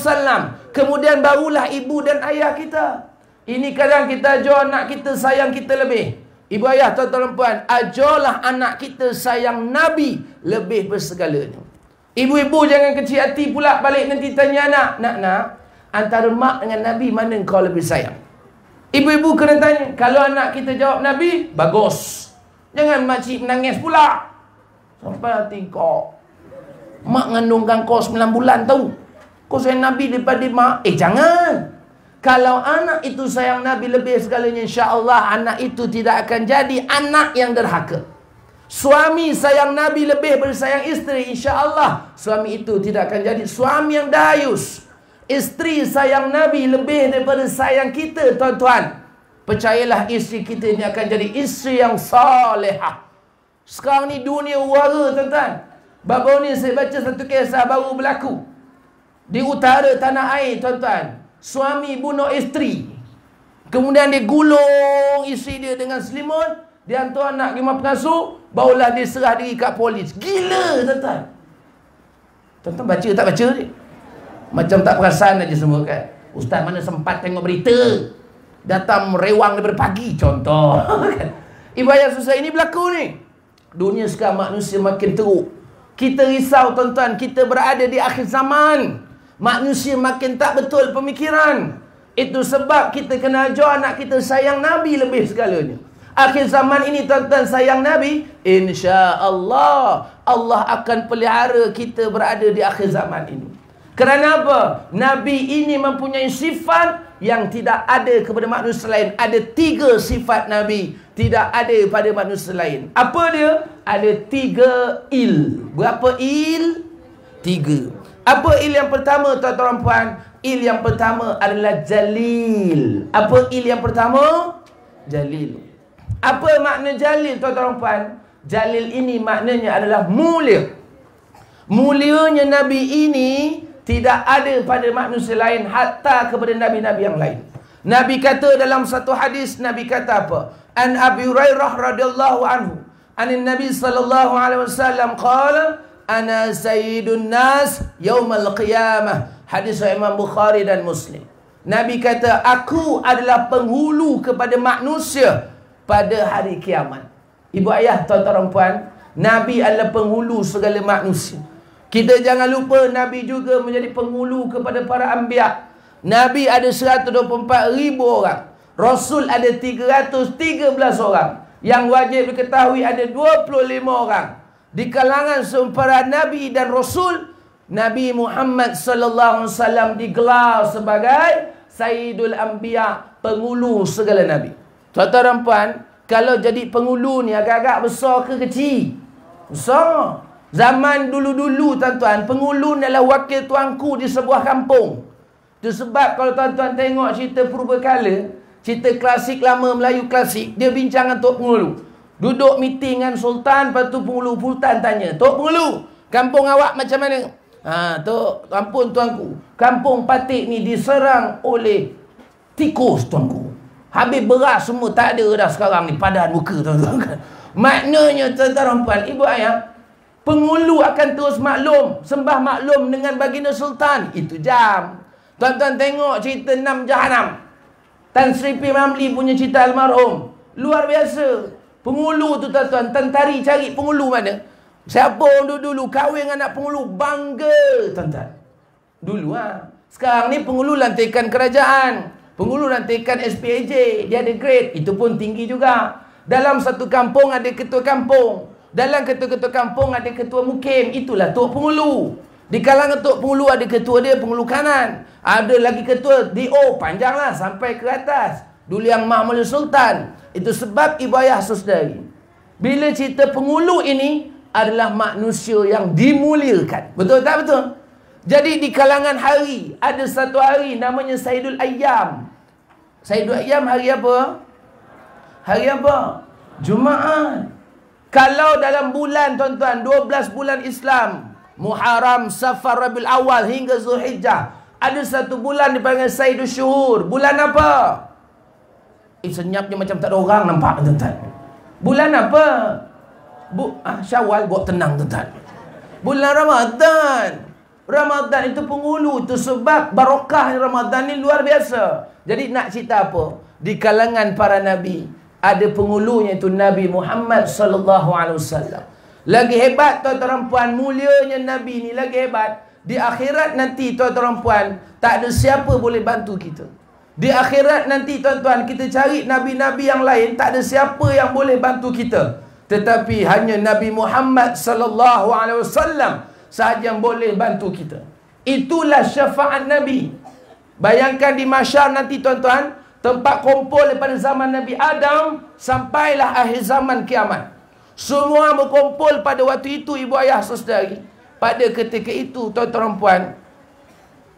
Kemudian barulah ibu dan ayah kita ini kadang kita ajar anak kita sayang kita lebih. Ibu ayah, tuan-tuan puan, ajarlah anak kita sayang Nabi lebih bersegalanya. Ibu-ibu jangan kecil hati pula balik nanti tanya anak. Nak, nak, antara mak dengan Nabi mana kau lebih sayang? Ibu-ibu kena tanya. Kalau anak kita jawab Nabi, bagus. Jangan makcik menangis pula. Sampai hati kau. Mak ngandungkan kau 9 bulan tahu. Kau sayang Nabi daripada mak. Eh jangan. Kalau anak itu sayang Nabi lebih segalanya insya-Allah anak itu tidak akan jadi anak yang derhaka. Suami sayang Nabi lebih daripada sayang isteri insya-Allah suami itu tidak akan jadi suami yang dayus. Isteri sayang Nabi lebih daripada sayang kita tuan-tuan. Percayalah isteri kita ini akan jadi isteri yang salehah. Sekarang ni dunia wara tuan-tuan. Baru ni saya baca satu kisah baru berlaku. Di utara tanah air tuan-tuan suami bunuh isteri. Kemudian dia gulung isteri dia dengan selimut. Dia hantar anak rumah pengasuh. Barulah dia serah diri kat polis. Gila tuan-tuan. Tuan-tuan baca tak baca ni? Macam tak perasan aja semua kan. Ustaz mana sempat tengok berita. Datang merewang daripada pagi. Contoh. Ibu ayah susah ini berlaku ni. Dunia sekarang manusia makin teruk. Kita risau tuan-tuan. Kita berada di akhir zaman manusia makin tak betul pemikiran. Itu sebab kita kena ajar anak kita sayang Nabi lebih segalanya. Akhir zaman ini tuan-tuan sayang Nabi, insya-Allah Allah akan pelihara kita berada di akhir zaman ini. Kerana apa? Nabi ini mempunyai sifat yang tidak ada kepada manusia lain. Ada tiga sifat Nabi. Tidak ada pada manusia lain. Apa dia? Ada tiga il. Berapa il? Tiga. Apa il yang pertama tuan-tuan puan? Il yang pertama adalah jalil. Apa il yang pertama? Jalil. Apa makna jalil tuan-tuan puan? Jalil ini maknanya adalah mulia. Mulianya Nabi ini tidak ada pada manusia lain hatta kepada nabi-nabi yang lain. Nabi kata dalam satu hadis Nabi kata apa? An Abi Hurairah radhiyallahu anhu, anin Nabi sallallahu alaihi wasallam qala ana sayyidun nas yaumal qiyamah. Hadis Imam Bukhari dan Muslim. Nabi kata aku adalah penghulu kepada manusia pada hari kiamat. Ibu ayah tuan-tuan puan, Nabi adalah penghulu segala manusia. Kita jangan lupa Nabi juga menjadi penghulu kepada para anbiya. Nabi ada 124 ribu orang. Rasul ada 313 orang. Yang wajib diketahui ada 25 orang. Di kalangan seumpara Nabi dan Rasul, Nabi Muhammad sallallahu alaihi wasallam digelar sebagai Sayyidul Anbiya, penghulu segala Nabi. Tuan-tuan dan puan, kalau jadi penghulu ni agak-agak besar ke kecil? Besar. Zaman dulu-dulu tuan-tuan, penghulu adalah wakil tuanku di sebuah kampung. Itu sebab kalau tuan-tuan tengok cerita Purbakala, cerita klasik lama Melayu klasik, dia bincang dengan Tok Penghulu. Duduk meeting dengan Sultan, lepas tu Penghulu Sultan tanya, Tok Penghulu, kampung awak macam mana? Ha, Tok, ampun tuanku. Kampung Patik ni diserang oleh tikus tuanku. Habis beras semua tak ada dah sekarang ni padan muka tuan-tuan. Maknanya tuan-tuan puan, ibu ayah, Pengulu akan terus maklum. Sembah maklum dengan baginda sultan. Itu jam. Tuan-tuan tengok cerita enam jahanam. Tan Sri P. Ramli punya cerita almarhum. Luar biasa. Pengulu tu tuan-tuan. Tentari cari pengulu mana. Siapa orang dulu-dulu kahwin dengan anak pengulu. Bangga tuan-tuan. Dulu ha. Sekarang ni pengulu lantikan kerajaan. Pengulu lantikan SPAJ. Dia ada grade. Itu pun tinggi juga. Dalam satu kampung ada ketua kampung. Dalam ketua-ketua kampung ada ketua mukim. Itulah Tok Pengulu. Di kalangan Tok Pengulu ada ketua dia pengulu kanan. Ada lagi ketua DO panjanglah sampai ke atas. Dulu yang Mahmud Sultan. Itu sebab ibu ayah saudari. Bila cerita pengulu ini adalah manusia yang dimuliakan. Betul tak betul? Jadi di kalangan hari ada satu hari namanya Saidul Ayyam. Saidul Ayyam hari apa? Hari apa? Jumaat. Kalau dalam bulan tuan-tuan 12 bulan Islam Muharram, Safar, Rabiul Awal hingga Zulhijjah ada satu bulan dipanggil Sayyidul Syuhur. Bulan apa? Eh, senyapnya macam tak ada orang nampak tuan-tuan. Bulan apa? Bu ah, Syawal buat tenang tuan-tuan. Bulan Ramadan. Ramadan itu penghulu itu sebab barokah Ramadan ni luar biasa. Jadi nak cerita apa? Di kalangan para nabi ada pengulunya itu Nabi Muhammad sallallahu alaihi wasallam. Lagi hebat tuan-tuan puan mulianya Nabi ni lagi hebat. Di akhirat nanti tuan-tuan puan tak ada siapa boleh bantu kita. Di akhirat nanti tuan-tuan kita cari nabi-nabi yang lain tak ada siapa yang boleh bantu kita. Tetapi hanya Nabi Muhammad sallallahu alaihi wasallam sahaja yang boleh bantu kita. Itulah syafaat Nabi. Bayangkan di masyar nanti tuan-tuan, Tempat kumpul daripada zaman Nabi Adam Sampailah akhir zaman kiamat. Semua berkumpul pada waktu itu Ibu ayah saudari. Pada ketika itu tuan-tuan puan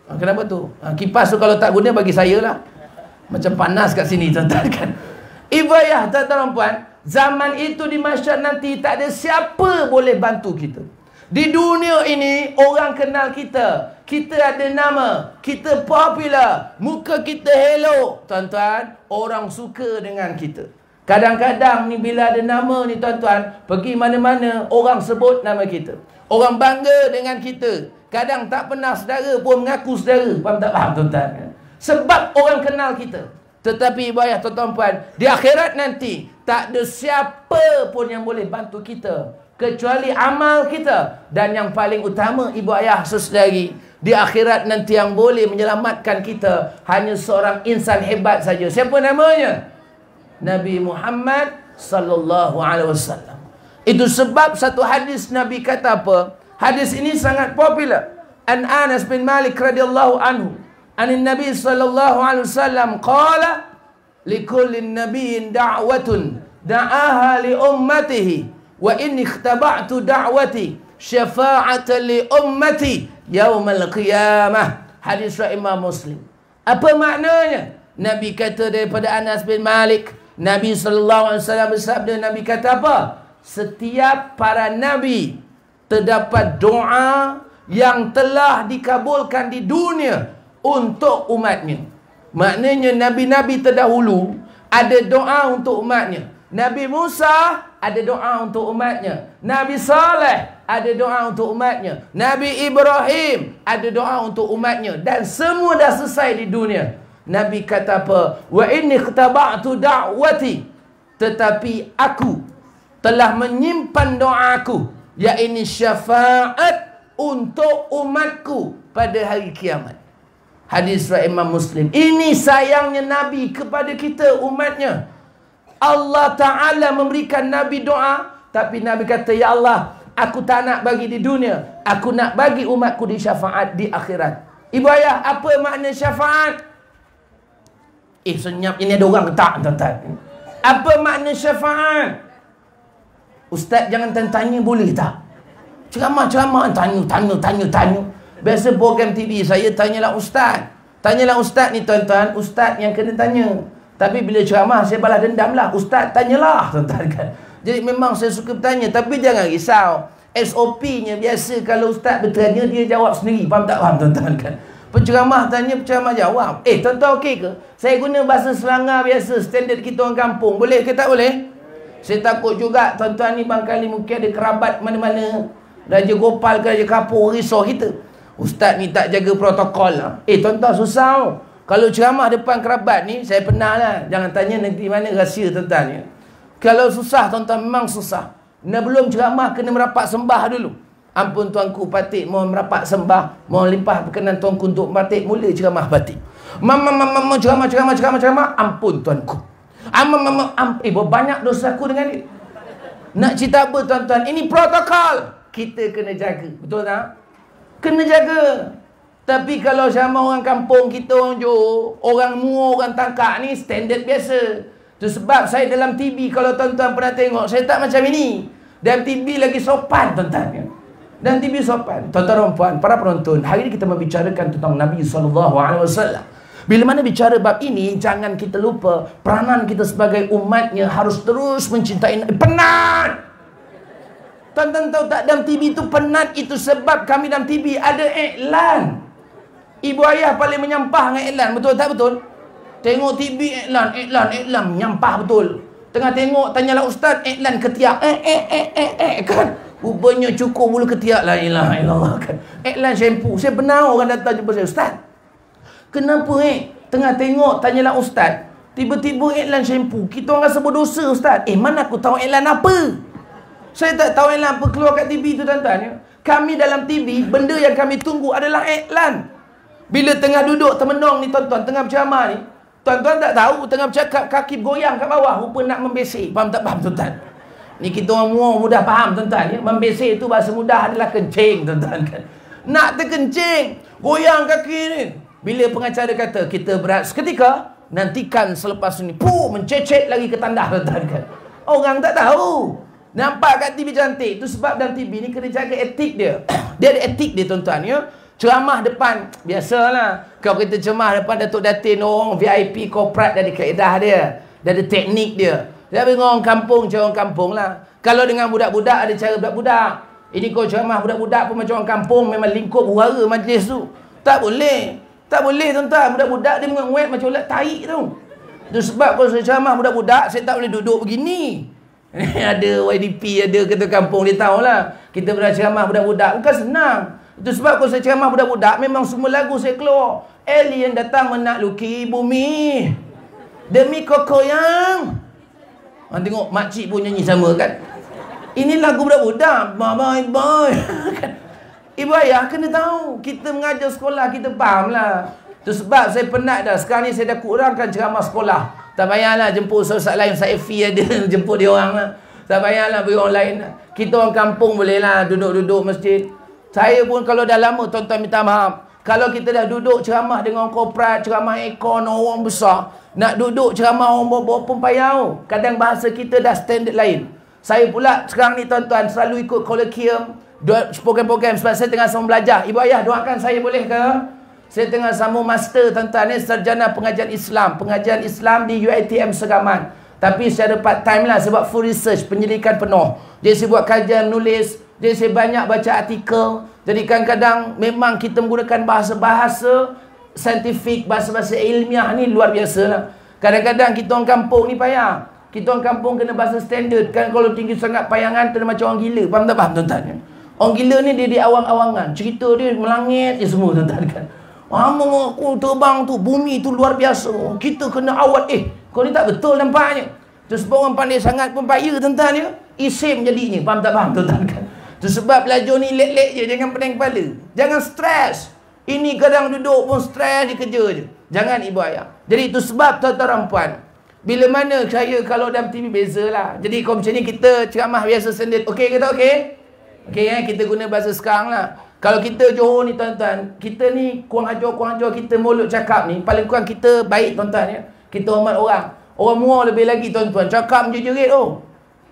ha, Kenapa tu? Ha, kipas tu kalau tak guna bagi saya lah. Macam panas kat sini tuan-tuan kan? Ibu ayah tuan-tuan puan Zaman itu di masyarakat nanti Tak ada siapa boleh bantu kita Di dunia ini Orang kenal kita kita ada nama, kita popular, muka kita hello. Tuan-tuan, orang suka dengan kita. Kadang-kadang ni bila ada nama ni tuan-tuan, pergi mana-mana orang sebut nama kita. Orang bangga dengan kita. Kadang tak pernah saudara pun mengaku saudara. Faham tak faham tuan-tuan? Sebab orang kenal kita. Tetapi ibu ayah tuan-tuan puan, di akhirat nanti tak ada siapa pun yang boleh bantu kita kecuali amal kita dan yang paling utama ibu ayah saudari di akhirat nanti yang boleh menyelamatkan kita hanya seorang insan hebat saja. Siapa namanya? Nabi Muhammad sallallahu alaihi wasallam. Itu sebab satu hadis Nabi kata apa? Hadis ini sangat popular. An Anas bin Malik radhiyallahu anhu, anin Nabi sallallahu alaihi wasallam qala likulli nabiyyin da'watun da'aha li ummatihi wa in ikhtaba'tu da'wati syafa'atan li ummati yaumal qiyamah hadis riwayat Imam Muslim apa maknanya Nabi kata daripada Anas bin Malik Nabi sallallahu alaihi wasallam bersabda Nabi kata apa setiap para nabi terdapat doa yang telah dikabulkan di dunia untuk umatnya. Maknanya Nabi-Nabi terdahulu ada doa untuk umatnya. Nabi Musa ada doa untuk umatnya. Nabi Saleh ada doa untuk umatnya. Nabi Ibrahim ada doa untuk umatnya. Dan semua dah selesai di dunia. Nabi kata apa? Wa inni ktaba'tu da'wati. Tetapi aku telah menyimpan doaku. Ya ini syafaat untuk umatku pada hari kiamat. Hadis Imam Muslim. Ini sayangnya Nabi kepada kita umatnya. Allah Ta'ala memberikan Nabi doa. Tapi Nabi kata, Ya Allah, aku tak nak bagi di dunia. Aku nak bagi umatku di syafaat di akhirat. Ibu ayah, apa makna syafaat? Eh, senyap ini ada orang tak, tuan-tuan. Apa makna syafaat? Ustaz jangan tanya boleh tak? Ceramah-ceramah tanya, tanya, tanya, tanya. Biasa program TV saya tanyalah ustaz. Tanyalah ustaz ni tuan-tuan, ustaz yang kena tanya. Tapi bila ceramah saya balas dendam lah. Ustaz tanyalah tuan-tuan kan. Jadi memang saya suka bertanya. Tapi jangan risau. SOP-nya biasa kalau ustaz bertanya dia jawab sendiri. Faham tak faham tuan-tuan kan? Penceramah tanya, penceramah jawab. Eh tuan-tuan okey ke? Saya guna bahasa Selangor biasa. Standard kita orang kampung. Boleh ke tak boleh? Saya takut juga tuan-tuan ni bangkali mungkin ada kerabat mana-mana. Raja Gopal ke Raja Kapur risau kita. Ustaz ni tak jaga protokol lah. Eh tuan-tuan susah. Kalau ceramah depan kerabat ni, saya pernah lah. Jangan tanya nanti mana rahsia tuan-tuan ni. Kalau susah tuan-tuan memang susah. Nak belum ceramah kena merapat sembah dulu. Ampun tuanku patik mohon merapat sembah. Mohon limpah berkenan tuanku untuk patik. Mula ceramah patik. Mama mama mama ceramah ceramah ceramah ceramah. Ampun tuanku. Amma mama am eh banyak dosa aku dengan ni. Nak cerita apa tuan-tuan? Ini protokol. Kita kena jaga. Betul tak? Kena jaga. Tapi kalau sama orang kampung kita orang Johor, orang mu orang tangkak ni standard biasa. Tu sebab saya dalam TV kalau tuan-tuan pernah tengok, saya tak macam ini. Dan TV lagi sopan tuan-tuan. Dan TV sopan. Tuan-tuan dan puan, para penonton, hari ini kita membicarakan tentang Nabi SAW. Bila mana bicara bab ini, jangan kita lupa peranan kita sebagai umatnya harus terus mencintai Nabi. Penat! Tuan-tuan tahu tak dalam TV itu penat itu sebab kami dalam TV ada iklan. Ibu ayah paling menyampah dengan iklan. Betul tak betul? Tengok TV iklan, iklan, iklan. Menyampah betul. Tengah tengok, tanyalah ustaz, iklan ketiak. Eh, eh, eh, eh, eh, kan? Rupanya cukup bulu ketiak. La ilaha illallah kan. Iklan shampoo. Saya benar orang datang jumpa saya. Ustaz, kenapa eh? Tengah tengok, tanyalah ustaz. Tiba-tiba iklan shampoo. Kita orang rasa berdosa ustaz. Eh, mana aku tahu iklan apa? Saya tak tahu iklan apa keluar kat TV tu tuan-tuan. Ya? Kami dalam TV, benda yang kami tunggu adalah iklan. Bila tengah duduk termenung ni tuan-tuan, tengah berceramah ni, tuan-tuan tak tahu tengah bercakap kaki goyang kat bawah, rupa nak membesik. Faham tak faham tuan-tuan? Ni kita orang muar mudah faham tuan-tuan. Ya? Membesik tu bahasa mudah adalah kencing tuan-tuan. Kan? Nak terkencing, goyang kaki ni. Bila pengacara kata kita berat seketika, nantikan selepas ni, puh, mencecet lagi ke tandah tuan-tuan. Kan? Orang tak tahu. Nampak kat TV cantik. tu sebab dalam TV ni kena jaga etik dia. dia ada etik dia tuan-tuan ya. Ceramah depan. Biasalah. Kalau kita ceramah depan Datuk Datin orang VIP korporat dari kaedah dia. Ada teknik dia. Dia dengan orang kampung, cara orang kampung lah. Kalau dengan budak-budak, ada cara budak-budak. Ini kau ceramah budak-budak pun macam orang kampung. Memang lingkup huara majlis tu. Tak boleh. Tak boleh tuan-tuan. Budak-budak dia menguat macam ulat taik tu. Itu sebab kalau saya ceramah budak-budak, saya tak boleh duduk begini. ada YDP, ada ketua kampung, dia tahulah. Kita berceramah budak-budak. Bukan senang. Itu sebab kalau saya ceramah budak-budak, memang semua lagu saya keluar. Alien datang menakluki bumi. Demi kokoyang. Ha, tengok makcik pun nyanyi sama kan. Ini lagu budak-budak. Bye bye? Ibu ayah kena tahu. Kita mengajar sekolah, kita faham lah. Itu sebab saya penat dah. Sekarang ni saya dah kurangkan ceramah sekolah. Tak payahlah jemput ustaz lain. Saya fee ada jemput dia orang lah. Tak payahlah beri orang lain. Kita orang kampung boleh lah duduk-duduk masjid. Saya pun kalau dah lama tuan-tuan minta maaf. Kalau kita dah duduk ceramah dengan korporat, ceramah ekon, orang besar. Nak duduk ceramah orang bawa-bawa pun payah. Kadang bahasa kita dah standard lain. Saya pula sekarang ni tuan-tuan selalu ikut kolokvium. Program-program sebab saya tengah sama belajar. Ibu ayah doakan saya boleh ke? Saya tengah sama master tuan-tuan ni. Sarjana pengajian Islam. Pengajian Islam di UITM Segaman. Tapi saya ada part time lah sebab full research. Penyelidikan penuh. Jadi saya buat kajian, nulis. Jadi saya banyak baca artikel. Jadi kadang-kadang memang kita menggunakan bahasa-bahasa saintifik, bahasa-bahasa ilmiah ni luar biasa lah. Kadang-kadang kita orang kampung ni payah. Kita orang kampung kena bahasa standard. Kan kalau tinggi sangat payangan, kena macam orang gila. Faham tak faham tuan-tuan? Orang gila ni dia di awang-awangan. Cerita dia melangit je semua tuan-tuan kan. Lama aku terbang tu, bumi tu luar biasa. Kita kena awal. Eh, kau ni tak betul nampaknya. Terus orang pandai sangat pun payah tuan-tuan ya. Isim jadinya. Faham tak faham tuan-tuan kan? Itu sebab belajar ni lek-lek je. Jangan pening kepala. Jangan stres. Ini kadang duduk pun stres dia kerja je. Jangan ibu ayah. Jadi itu sebab tuan-tuan puan. Bila mana saya kalau dalam TV bezalah. Jadi kalau macam ni kita ceramah biasa sendiri. Okey ke tak okey? Okey eh? kita guna bahasa sekarang lah. Kalau kita Johor ni tuan-tuan, kita ni kurang ajar kurang ajar kita mulut cakap ni, paling kurang kita baik tuan-tuan ya. Kita hormat orang. Orang muar lebih lagi tuan-tuan, cakap menjerit oh.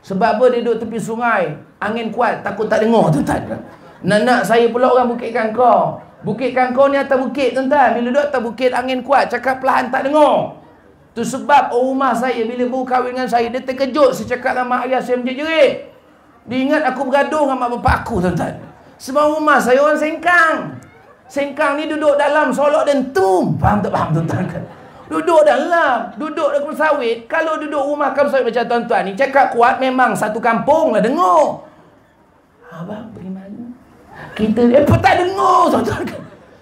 Sebab apa dia duduk tepi sungai, angin kuat, takut tak dengar tuan-tuan. Nak saya pula orang Bukit Kangkor. Bukit Kangkor ni atas bukit tuan-tuan. Bila duduk atas bukit angin kuat, cakap perlahan tak dengar. Tu sebab oh, rumah saya bila baru kahwin dengan saya, dia terkejut saya cakap dengan mak ayah saya menjerit. Dia ingat aku bergaduh dengan mak bapak aku tuan-tuan. Sebab rumah saya orang sengkang. Sengkang ni duduk dalam solok dan tum. Faham tak faham tuan-tuan kan? Duduk dalam. Duduk dalam sawit. Kalau duduk rumah kamu sawit macam tuan-tuan ni. Cakap kuat memang satu kampung lah dengar. Abang bagaimana? Kita ni. Eh tak dengar tuan-tuan?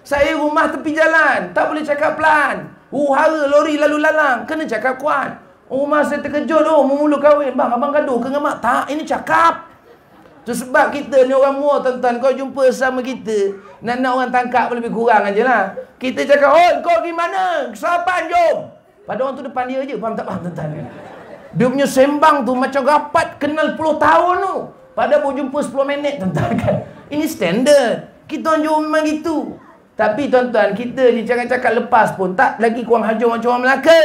Saya rumah tepi jalan. Tak boleh cakap pelan. Uhara lori lalu lalang. Kena cakap kuat. Rumah saya terkejut tu. Oh, memulu kahwin. Bang abang gaduh ke dengan mak? Tak. Ini cakap. Tu sebab kita ni orang muar tuan-tuan kau jumpa sama kita nak nak orang tangkap lebih kurang aja lah. Kita cakap, "Oh, kau pergi mana? Sapan jom." Pada orang tu depan dia aja, faham tak faham tuan-tuan? Dia punya sembang tu macam rapat kenal puluh tahun tu. Pada baru jumpa 10 minit tuan-tuan kan. Ini standard. Kita jom memang gitu. Tapi tuan-tuan, kita ni jangan cakap lepas pun tak lagi kurang hajur macam orang Melaka.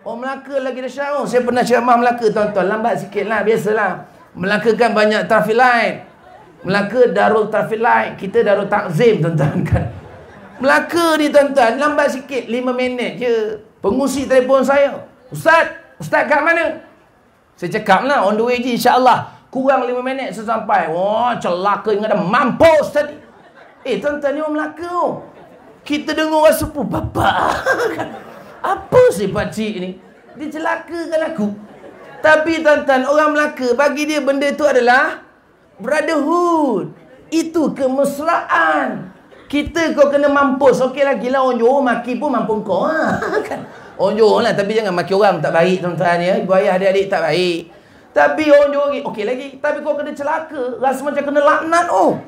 Orang Melaka lagi dah syarung. Saya pernah ceramah Melaka tuan-tuan. Lambat sikit lah, biasalah. Melaka kan banyak traffic light. Melaka darul traffic light. Kita darul takzim tuan-tuan kan. Melaka ni tuan-tuan lambat sikit 5 minit je. Pengusi telefon saya. Ustaz, ustaz kat mana? Saya cakap lah on the way je insya-Allah. Kurang 5 minit saya sampai. Wah, celaka ingat dah mampus tadi. Eh, tuan-tuan ni orang Melaka tu. Kita dengar orang sepuh bapa. Apa si pakcik ni? Dia celakakan aku. Tapi tuan-tuan, orang Melaka bagi dia benda tu adalah brotherhood. Itu kemesraan. Kita kau kena mampus. Okey lagi lah orang Johor maki pun mampu kau. Ha? Orang Johor lah. Tapi jangan maki orang tak baik tuan-tuan ya. Ibu ayah adik-adik tak baik. Tapi orang Johor okey lagi. Tapi kau kena celaka. Rasa macam kena laknat oh.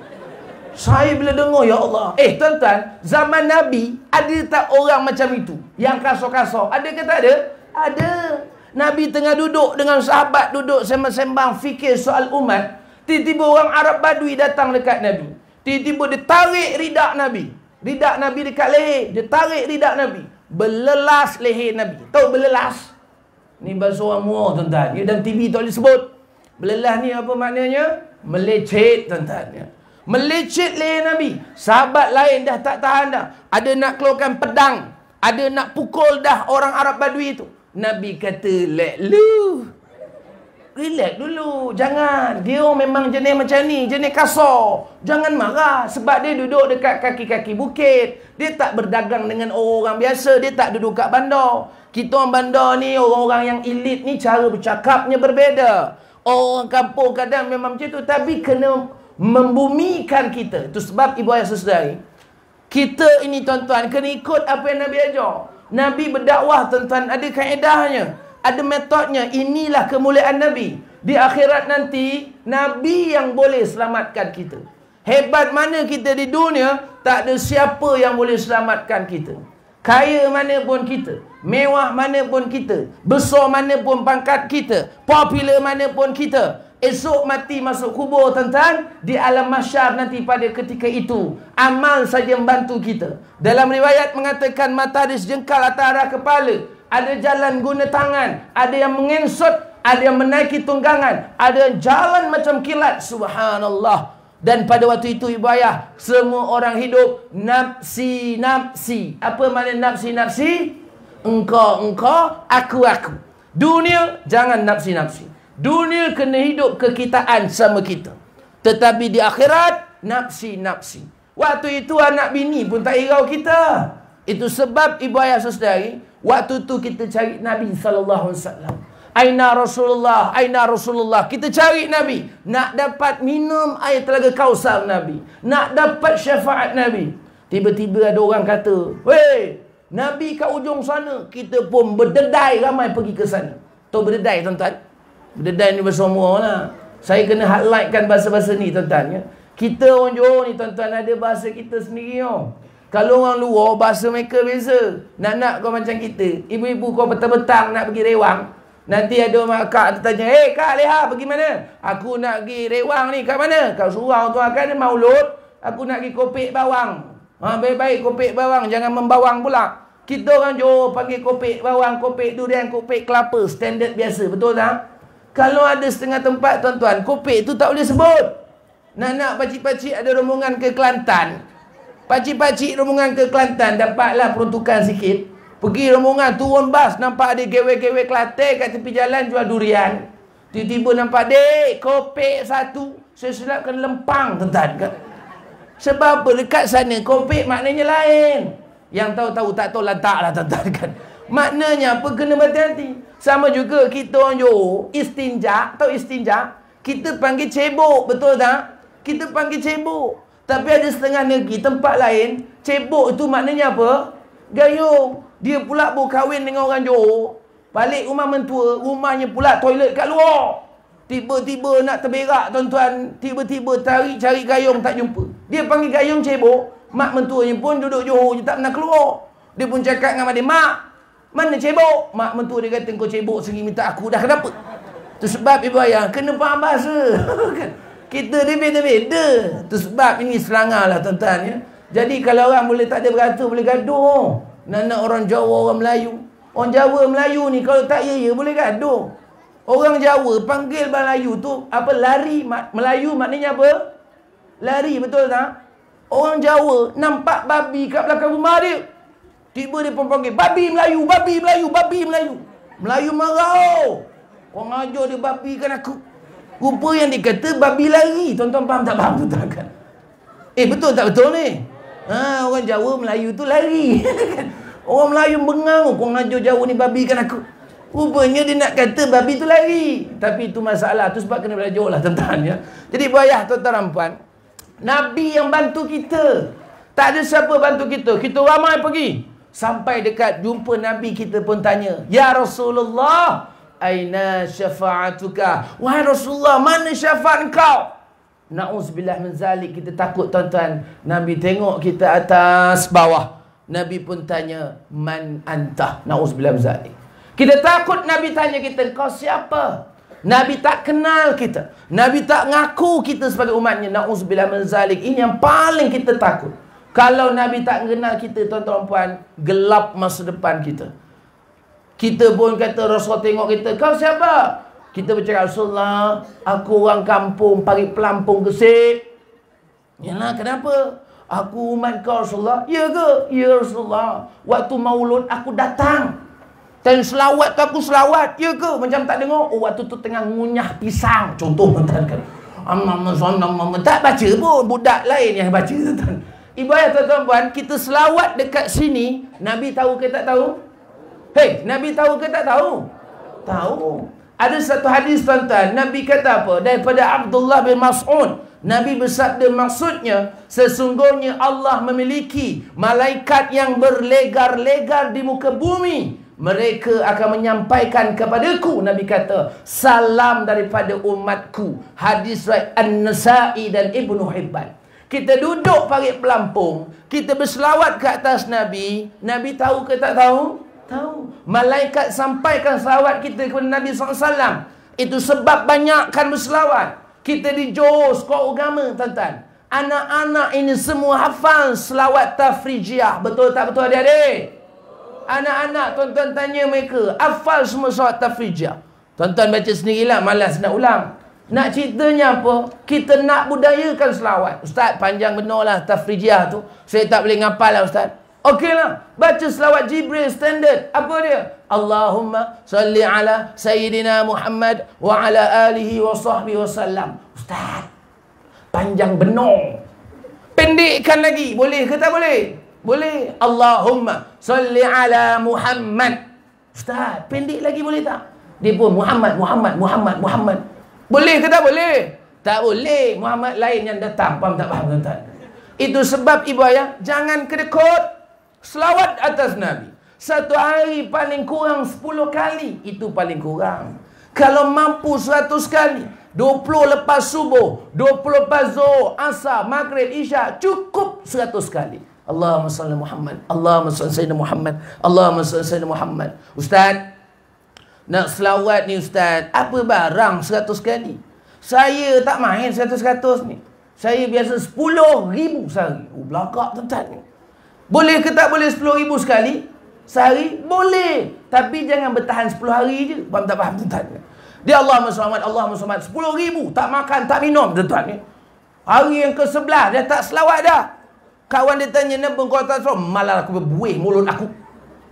Saya bila dengar ya Allah. Eh tuan-tuan, zaman Nabi ada tak orang macam itu? Yang kasar-kasar. Ada ke tak ada? Ada. Nabi tengah duduk dengan sahabat duduk sembang-sembang fikir soal umat. Tiba-tiba orang Arab Badui datang dekat Nabi. Tiba-tiba dia tarik ridak Nabi. Ridak Nabi dekat leher. Dia tarik ridak Nabi. Belelas leher Nabi. Tahu belelas? Ni bahasa orang muar tuan-tuan. Ya, dan TV tu boleh sebut. Belelas ni apa maknanya? Melecet tuan-tuan. Ya. Melecet leher Nabi. Sahabat lain dah tak tahan dah. Ada nak keluarkan pedang. Ada nak pukul dah orang Arab Badui itu. Nabi kata, let lu. Relax dulu. Jangan. Dia memang jenis macam ni. Jenis kasar. Jangan marah. Sebab dia duduk dekat kaki-kaki bukit. Dia tak berdagang dengan orang biasa. Dia tak duduk kat bandar. Kita orang bandar ni, orang-orang yang elit ni, cara bercakapnya berbeza. Orang kampung kadang memang macam tu. Tapi kena membumikan kita. Itu sebab ibu ayah sesedari. Kita ini tuan-tuan, kena ikut apa yang Nabi ajar. Nabi berdakwah tuan-tuan ada kaedahnya, ada metodnya. Inilah kemuliaan Nabi. Di akhirat nanti Nabi yang boleh selamatkan kita. Hebat mana kita di dunia, tak ada siapa yang boleh selamatkan kita. Kaya mana pun kita, mewah mana pun kita, besar mana pun pangkat kita, popular mana pun kita, Esok mati masuk kubur tuan-tuan Di alam masyar nanti pada ketika itu Amal saja membantu kita Dalam riwayat mengatakan mata ada sejengkal atas arah kepala Ada jalan guna tangan Ada yang mengensut Ada yang menaiki tunggangan Ada yang jalan macam kilat Subhanallah dan pada waktu itu ibu ayah Semua orang hidup Nafsi-nafsi Apa makna nafsi-nafsi? Engkau-engkau Aku-aku Dunia jangan nafsi-nafsi Dunia kena hidup kekitaan sama kita. Tetapi di akhirat, nafsi-nafsi. Waktu itu anak bini pun tak hirau kita. Itu sebab ibu ayah saudari, waktu tu kita cari Nabi sallallahu alaihi wasallam. Aina Rasulullah, aina Rasulullah. Kita cari Nabi, nak dapat minum air telaga Kausar Nabi, nak dapat syafaat Nabi. Tiba-tiba ada orang kata, "Weh, Nabi kat ujung sana." Kita pun berdedai ramai pergi ke sana. Tu berdedai tuan-tuan. Berdedai ni bersama lah. Saya kena highlightkan bahasa-bahasa ni tuan-tuan ya. Kita orang Johor ni tuan-tuan ada bahasa kita sendiri yo. Kalau orang luar, bahasa mereka beza. Nak-nak kau macam kita. Ibu-ibu kau petang-petang nak pergi rewang. Nanti ada mak kak tanya, Eh kak Leha pergi mana? Aku nak pergi rewang ni kat mana? Kau suruh tu akan dia maulud. Aku nak pergi kopik bawang. Ha, baik-baik kopik bawang. Jangan membawang pula. Kita orang Johor panggil kopik bawang, kopik durian, kopik kelapa. Standard biasa. Betul tak? Kalau ada setengah tempat tuan-tuan, kopik tu tak boleh sebut. Nak-nak pacik-pacik ada rombongan ke Kelantan. Pakcik-pakcik rombongan ke Kelantan dapatlah peruntukan sikit. Pergi rombongan turun bas nampak ada gewe-gewe Kelantan kat tepi jalan jual durian. Tiba-tiba nampak dek kopek satu. Saya silapkan lempang tuan kan. Sebab apa dekat sana kopek maknanya lain. Yang tahu-tahu tak tahu lantak lah tuan kan. Maknanya apa kena berhati-hati. Sama juga kita orang Johor istinja. Tahu istinja? Kita panggil cebok betul tak? Kita panggil cebok. Tapi ada setengah negeri, tempat lain, cebok itu maknanya apa? Gayung. Dia pula berkahwin dengan orang Johor. Balik rumah mentua, rumahnya pula toilet kat luar. Tiba-tiba nak terberak tuan-tuan. Tiba-tiba tarik cari gayung tak jumpa. Dia panggil gayung cebok. Mak mentuanya pun duduk Johor je tak pernah keluar. Dia pun cakap dengan mak dia, Mak, mana cebok? Mak mentua dia kata, kau cebok sendiri minta aku. Dah kenapa? Itu sebab ibu ayah, kena faham bahasa. Kita ni beda-beda. Itu sebab ini selangar lah tuan-tuan ya. Jadi kalau orang boleh tak ada beratur, boleh gaduh. Nak-nak orang Jawa, orang Melayu. Orang Jawa, Melayu ni kalau tak ya-ya boleh gaduh. Orang Jawa panggil Melayu tu apa lari Melayu maknanya apa? Lari betul tak? Orang Jawa nampak babi kat belakang rumah dia. Tiba dia pun panggil babi Melayu, babi Melayu, babi Melayu. Melayu marah. Kau ngajar dia babi kan aku. Rupa yang dikata babi lari. Tuan-tuan faham tak faham tuan kan? Eh betul tak betul ni? Ha, orang Jawa Melayu tu lari. orang Melayu bengang. Kau ngajar Jawa ni babi kan aku. Rupanya dia nak kata babi tu lari. Tapi itu masalah. tu sebab kena belajar lah tuan-tuan ya. Jadi bayah tuan-tuan puan. Nabi yang bantu kita. Tak ada siapa bantu kita. Kita ramai pergi. Sampai dekat jumpa Nabi kita pun tanya. Ya Rasulullah aina syafa'atuka? Wahai rasulullah mana syafaat kau naudzubillah min zalik. Kita takut tuan-tuan. Nabi tengok kita atas bawah. Nabi pun tanya man anta? Naudzubillah min zalik. Kita takut nabi tanya kita kau siapa? Nabi tak kenal kita. Nabi tak ngaku kita sebagai umatnya. Naudzubillah min zalik. Ini yang paling kita takut. Kalau Nabi tak kenal kita tuan-tuan puan gelap masa depan kita kita pun kata Rasul tengok kita. Kau siapa? Kita bercakap Rasulullah. Aku orang kampung. Parik pelampung kesik. Yalah kenapa? Aku umat kau Rasulullah. Ya ke? Ya Rasulullah. Waktu maulud aku datang. Dan selawat aku selawat. Ya ke? Macam tak dengar. Oh waktu tu tengah ngunyah pisang. Contoh tuan kan. Tak baca pun. Budak lain yang baca tuan. Ibu ayah tuan-tuan Kita selawat dekat sini. Nabi tahu ke tak tahu? Hei, Nabi tahu ke tak tahu? Tahu. Ada satu hadis tuan-tuan, Nabi kata apa? Daripada Abdullah bin Mas'ud. Nabi bersabda maksudnya, sesungguhnya Allah memiliki malaikat yang berlegar-legar di muka bumi. Mereka akan menyampaikan kepadaku, Nabi kata, salam daripada umatku. Hadis riwayat An-Nasa'i dan Ibnu Hibban. Kita duduk parit pelampung, kita berselawat ke atas Nabi. Nabi tahu ke tak tahu? Tahu. Malaikat sampaikan selawat kita kepada Nabi SAW. Itu sebab banyakkan berselawat. Kita di Jos, kau agama, tuan-tuan. Anak-anak ini semua hafal selawat tafrijiyah. Betul tak betul adik-adik? Anak-anak, tuan-tuan tanya mereka. Hafal semua selawat tafrijiyah. Tuan-tuan baca sendirilah, malas nak ulang. Nak ceritanya apa? Kita nak budayakan selawat. Ustaz, panjang benar lah tafrijiyah tu. Saya tak boleh ngapal lah Ustaz. Okeylah, baca selawat Jibril standard. Apa dia? Allahumma salli ala Sayyidina Muhammad wa ala alihi wa sahbihi wa sallam. Ustaz, Panjang benar. Pendekkan lagi. Boleh ke tak boleh? Boleh. Allahumma salli ala Muhammad. Ustaz, pendek lagi boleh tak? Dia pun Muhammad, Muhammad, Muhammad, Muhammad. Boleh ke tak boleh? Tak boleh. Muhammad lain yang datang. Faham tak faham tuan-tuan? Itu sebab ibu ayah, jangan kedekut. Selawat atas Nabi. Satu hari paling kurang 10 kali. Itu paling kurang. Kalau mampu 100 kali. 20 lepas subuh. 20 lepas zuhur. Asar. Maghrib. Isya. Cukup 100 kali. Allahumma salli Muhammad. Allahumma salli Sayyidina Muhammad. Allahumma salli Sayyidina Muhammad. Ustaz. Nak selawat ni Ustaz. Apa barang 100 kali? Saya tak main 100-100 ni. Saya biasa 10 ribu sehari. Oh, belakak tuan ni. Boleh ke tak boleh 10 ribu sekali? Sehari? Boleh. Tapi jangan bertahan 10 hari je. Faham tak faham tuan-tuan? Dia Allah SWT, Allah SWT. 10 ribu. Tak makan, tak minum tuan-tuan. Hari yang ke-11 dia tak selawat dah. Kawan dia tanya, Nabi kau tak selawat? Malah aku berbuih mulut aku.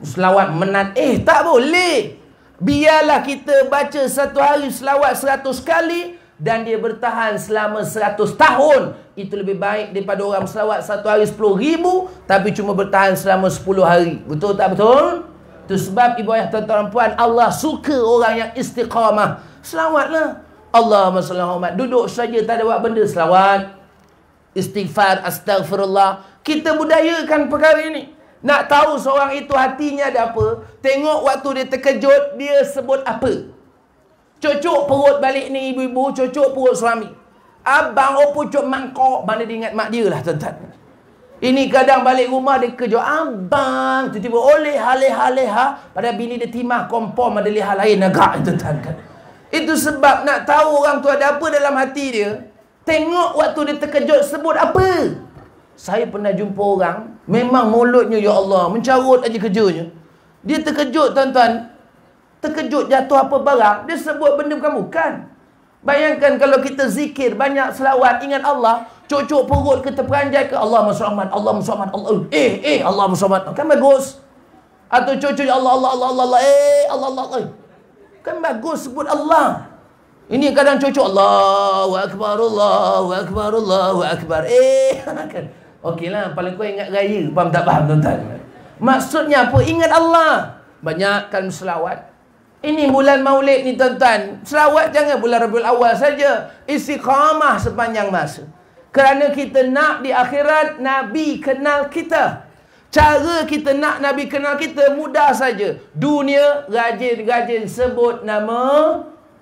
Selawat menat. Eh, tak boleh. Biarlah kita baca satu hari selawat 100 kali dan dia bertahan selama 100 tahun. Itu lebih baik daripada orang selawat satu hari 10 ribu tapi cuma bertahan selama 10 hari. Betul tak betul? itu sebab ibu ayah tuan-tuan puan Allah suka orang yang istiqamah. Selawatlah. Allahumma Muhammad. Duduk saja tak ada buat benda selawat. Istighfar astagfirullah kita budayakan perkara ini. Nak tahu seorang itu hatinya ada apa tengok waktu dia terkejut dia sebut apa Cucuk perut balik ni ibu-ibu, cucuk perut suami. Abang oh pucuk mangkok, mana dia ingat mak dia lah tuan-tuan. Ini kadang balik rumah dia kerja abang, tiba-tiba oleh haleh-haleha, pada bini dia timah kompom ada lihat lain agak tuan-tuan kan. Itu sebab nak tahu orang tu ada apa dalam hati dia, tengok waktu dia terkejut sebut apa. Saya pernah jumpa orang, memang mulutnya ya Allah, mencarut aja kerjanya. Dia terkejut tuan-tuan, terkejut jatuh apa barang, dia sebut benda bukan-bukan. Bayangkan kalau kita zikir, banyak selawat, ingat Allah, cocok perut kita peranjai ke Allah Muhammad, Allah Muhammad, Allah, eh, eh, Allah Muhammad. Kan bagus. Atau cocok ya Allah, Allah, Allah, Allah, eh, Allah, Allah, Allah. Kan bagus sebut Allah. Ini kadang cocok Allahu Akbar, Allahu Akbar, Allahu Akbar. Eh, kan. Okeylah, paling kau ingat raya. Faham tak faham, tuan-tuan? Maksudnya apa? Ingat Allah. Banyakkan selawat. Ini bulan maulid ni tuan-tuan. Selawat jangan bulan Rabiul Awal saja. Istiqamah sepanjang masa. Kerana kita nak di akhirat Nabi kenal kita. Cara kita nak Nabi kenal kita mudah saja. Dunia rajin-rajin sebut nama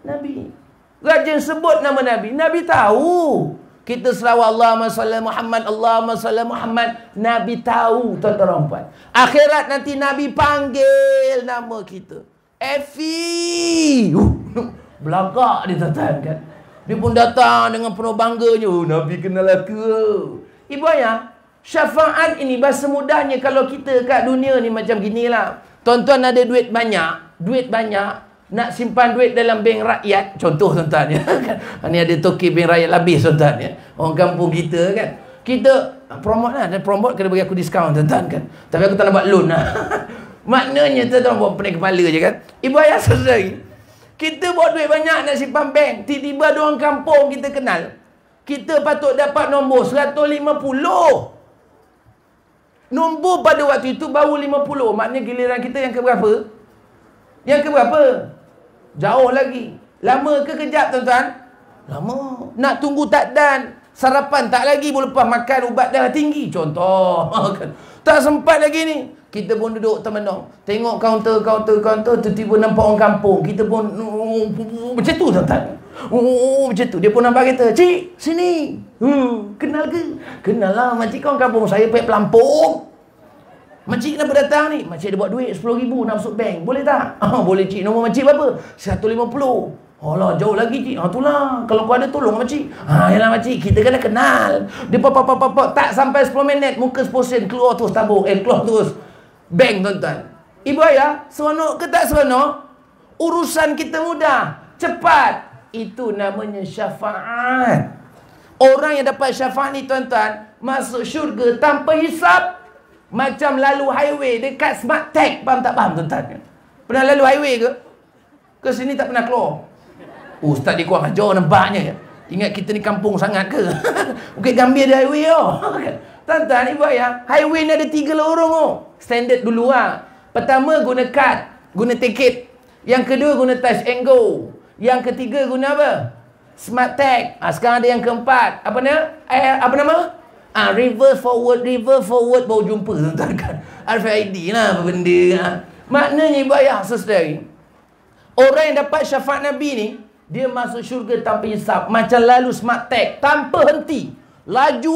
Nabi. Rajin sebut nama Nabi. Nabi tahu. Kita selawat Allah salli Muhammad Allah salli Muhammad Nabi tahu tuan-tuan Akhirat nanti Nabi panggil nama kita. Efi. Uh, belagak dia datang kan. Dia pun datang dengan penuh bangganya. Oh, Nabi kenal aku. Ibu ayah, syafaat ini bahasa mudahnya kalau kita kat dunia ni macam ginilah. Tuan-tuan ada duit banyak, duit banyak, nak simpan duit dalam bank rakyat. Contoh tuan-tuan ya. Kan? Ni ada toki bank rakyat habis tuan-tuan ya. Orang kampung kita kan. Kita promote lah. Dan promote kena bagi aku diskaun tuan-tuan kan. Tapi aku tak nak buat loan lah. Maknanya tu tuan buat pening kepala je kan. Ibu ayah selesai. Kita buat duit banyak nak simpan bank. Tiba-tiba ada orang kampung kita kenal. Kita patut dapat nombor 150. Nombor pada waktu itu baru 50. Maknanya giliran kita yang ke berapa? Yang ke berapa? Jauh lagi. Lama ke kejap tuan-tuan? Lama. Nak tunggu tak dan. Sarapan tak lagi. Boleh lepas makan ubat darah tinggi. Contoh. tak sempat lagi ni. Kita pun duduk termenung. Tengok kaunter, kaunter, kaunter. Tiba-tiba nampak orang kampung. Kita pun macam tu tuan-tuan. Oh, macam tu. Dia pun nampak kita. Cik, sini. Hmm, kenal ke? Kenal lah. Makcik kau kampung. Saya pergi pelampung. Makcik kenapa datang ni? Makcik ada buat duit RM10,000 nak masuk bank. Boleh tak? Oh, boleh cik. Nombor makcik berapa? RM150. Alah, jauh lagi cik. Ha, itulah. Kalau kau ada, tolong makcik. Ha, yalah makcik. Kita dah kenal. Dia pop, pop, pop, pop. Tak sampai 10 minit. Muka 10 Keluar terus tabur. Eh, keluar terus bank tuan-tuan. Ibu ayah, seronok ke tak seronok? Urusan kita mudah, cepat. Itu namanya syafaat. Orang yang dapat syafaat ni tuan-tuan, masuk syurga tanpa hisap. Macam lalu highway dekat smart tag. Faham tak faham tuan-tuan? Pernah lalu highway ke? Ke sini tak pernah keluar? Oh, Ustaz dia kurang ajar nampaknya. Ingat kita ni kampung sangat ke? Bukit Gambir ada highway oh. Tuan-tuan, ibu ayah, highway ni ada tiga lorong oh. Standard dulu lah. Pertama guna kad, guna tiket. Yang kedua guna touch and go. Yang ketiga guna apa? Smart tag. Ha, sekarang ada yang keempat. Apa nama? Eh, apa nama? Ha, reverse forward, reverse forward baru jumpa tuan-tuan kan. RFID lah apa benda. Ha. Maknanya ibu ayah sesedari. Orang yang dapat syafaat Nabi ni, dia masuk syurga tanpa hisap. Macam lalu smart tag. Tanpa henti. Laju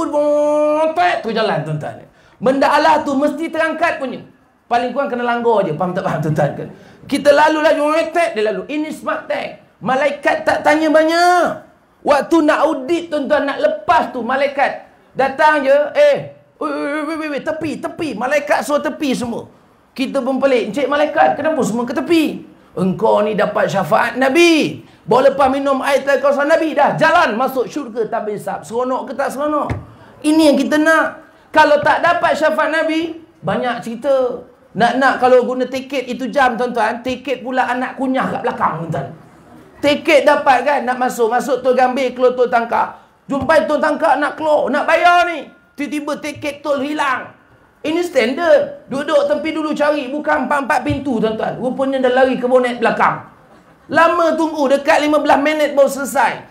tu jalan tuan-tuan. Benda Allah tu mesti terangkat punya. Paling kurang kena langgar je. Faham tak faham tuan-tuan? Kita lalu laju bontek dia lalu. Ini smart tag. Malaikat tak tanya banyak. Waktu nak audit tuan-tuan nak lepas tu malaikat datang je. Eh. Wait. Tepi, tepi. Malaikat suruh tepi semua. Kita pun pelik. Encik malaikat kenapa semua ke tepi? Engkau ni dapat syafaat Nabi. Boleh lepas minum air terkawasan Nabi dah. Jalan masuk syurga tak hisap. Seronok ke tak seronok? Ini yang kita nak. Kalau tak dapat syafaat Nabi, banyak cerita. Nak-nak kalau guna tiket itu jam tuan-tuan. Tiket pula anak kunyah kat belakang tuan-tuan. Tiket dapat kan nak masuk. Masuk tu gambil keluar tu tangkap. Jumpai tu tangkap nak keluar. Nak bayar ni. Tiba-tiba tiket tol hilang. Ini standard. Duduk tempi dulu cari. Bukan empat-empat pintu tuan-tuan. Rupanya dah lari ke bonet belakang. Lama tunggu. Dekat 15 minit baru selesai.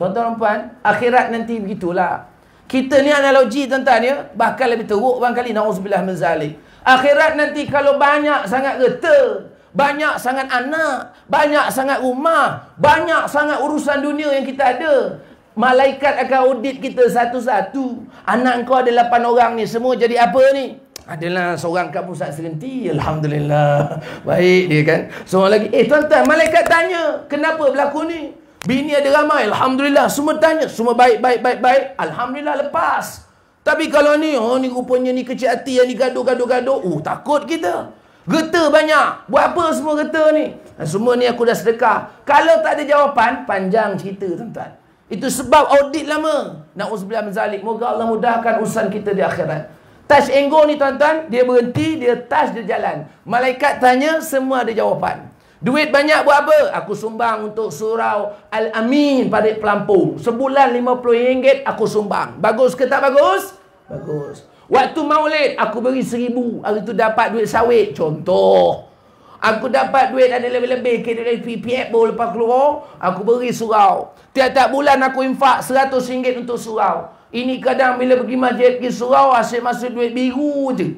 Tuan-tuan puan, akhirat nanti begitulah. Kita ni analogi tuan-tuan ya. Bahkan lebih teruk barangkali. Na'udzubillah menzalik. Akhirat nanti kalau banyak sangat reta. Banyak sangat anak. Banyak sangat rumah. Banyak sangat urusan dunia yang kita ada. Malaikat akan audit kita satu-satu. Anak kau ada lapan orang ni. Semua jadi apa ni? Adalah seorang kat pusat serenti. Alhamdulillah. Baik dia kan. Seorang lagi. Eh tuan-tuan, malaikat tanya. Kenapa berlaku ni? Bini ada ramai. Alhamdulillah. Semua tanya. Semua baik, baik, baik, baik. Alhamdulillah lepas. Tapi kalau ni, oh ni rupanya ni kecil hati yang ni gaduh-gaduh-gaduh. Oh takut kita. Geta banyak. Buat apa semua geta ni? Semua ni aku dah sedekah. Kalau tak ada jawapan, panjang cerita tuan-tuan. Itu sebab audit lama. Na'udzubillah menzalik. Moga Allah mudahkan urusan kita di akhirat. Touch go ni tuan-tuan. Dia berhenti, dia touch, dia jalan. Malaikat tanya, semua ada jawapan. Duit banyak buat apa? Aku sumbang untuk surau Al-Amin pada pelampung. Sebulan RM50 aku sumbang. Bagus ke tak bagus? Bagus. Waktu maulid, aku beri seribu. Hari tu dapat duit sawit. Contoh. Aku dapat duit ada lebih-lebih kira dari PPF baru lepas keluar. Aku beri surau. Tiap-tiap bulan aku infak RM100 untuk surau. Ini kadang bila pergi masjid pergi surau asyik masuk duit biru je.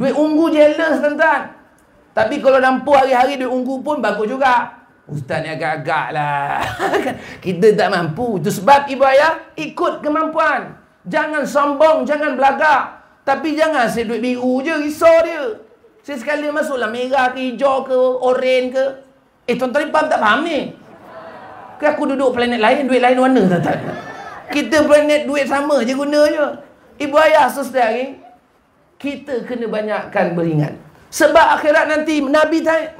Duit ungu jealous tuan-tuan. Tapi kalau nampu hari-hari duit ungu pun bagus juga. Ustaz ni agak-agak lah. Kita tak mampu. Itu sebab ibu ayah ikut kemampuan. Jangan sombong, jangan belagak. Tapi jangan asyik duit biru je, risau dia. Saya sekali masuklah merah ke hijau ke oren ke. Eh tuan-tuan faham tak faham ni? Ke aku duduk planet lain, duit lain warna tuan-tuan. Kita planet duit sama je guna je. Ibu ayah sesedari, kita kena banyakkan beringat. Sebab akhirat nanti Nabi tanya,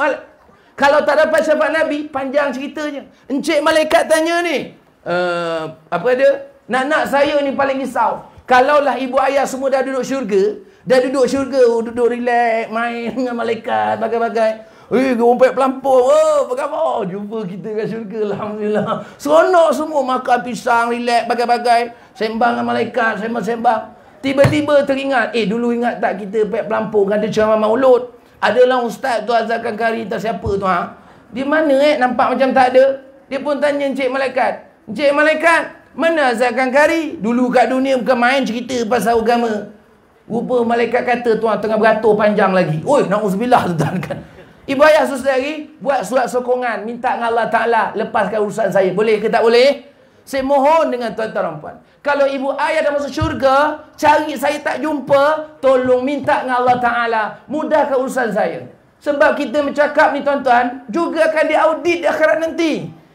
kalau tak dapat syafaat Nabi, panjang ceritanya. Encik malaikat tanya ni, uh, apa dia? Nak-nak saya ni paling risau. Kalaulah ibu ayah semua dah duduk syurga, Dah duduk syurga, oh, duduk relax, main dengan malaikat, bagai-bagai. Eh, gompet pelampung. Oh, apa khabar? Jumpa kita kat syurga, Alhamdulillah. Seronok semua makan pisang, relax, bagai-bagai. Sembang dengan malaikat, sembang-sembang. Tiba-tiba teringat, eh dulu ingat tak kita pek pelampung, ada ceramah maulud. Adalah ustaz tu azalkan kari, tak siapa tu ha? Di mana eh, nampak macam tak ada? Dia pun tanya Encik Malaikat. Encik Malaikat, mana azalkan kari? Dulu kat dunia bukan main cerita pasal agama. Rupa malaikat kata tuan tengah beratur panjang lagi. Oi, na'udzubillah tuan kan. Ibu ayah saudari buat surat sokongan minta dengan Allah Taala lepaskan urusan saya. Boleh ke tak boleh? Saya mohon dengan tuan-tuan puan. Kalau ibu ayah dah masuk syurga, cari saya tak jumpa, tolong minta dengan Allah Taala mudahkan urusan saya. Sebab kita bercakap ni tuan-tuan, juga akan diaudit di akhirat nanti.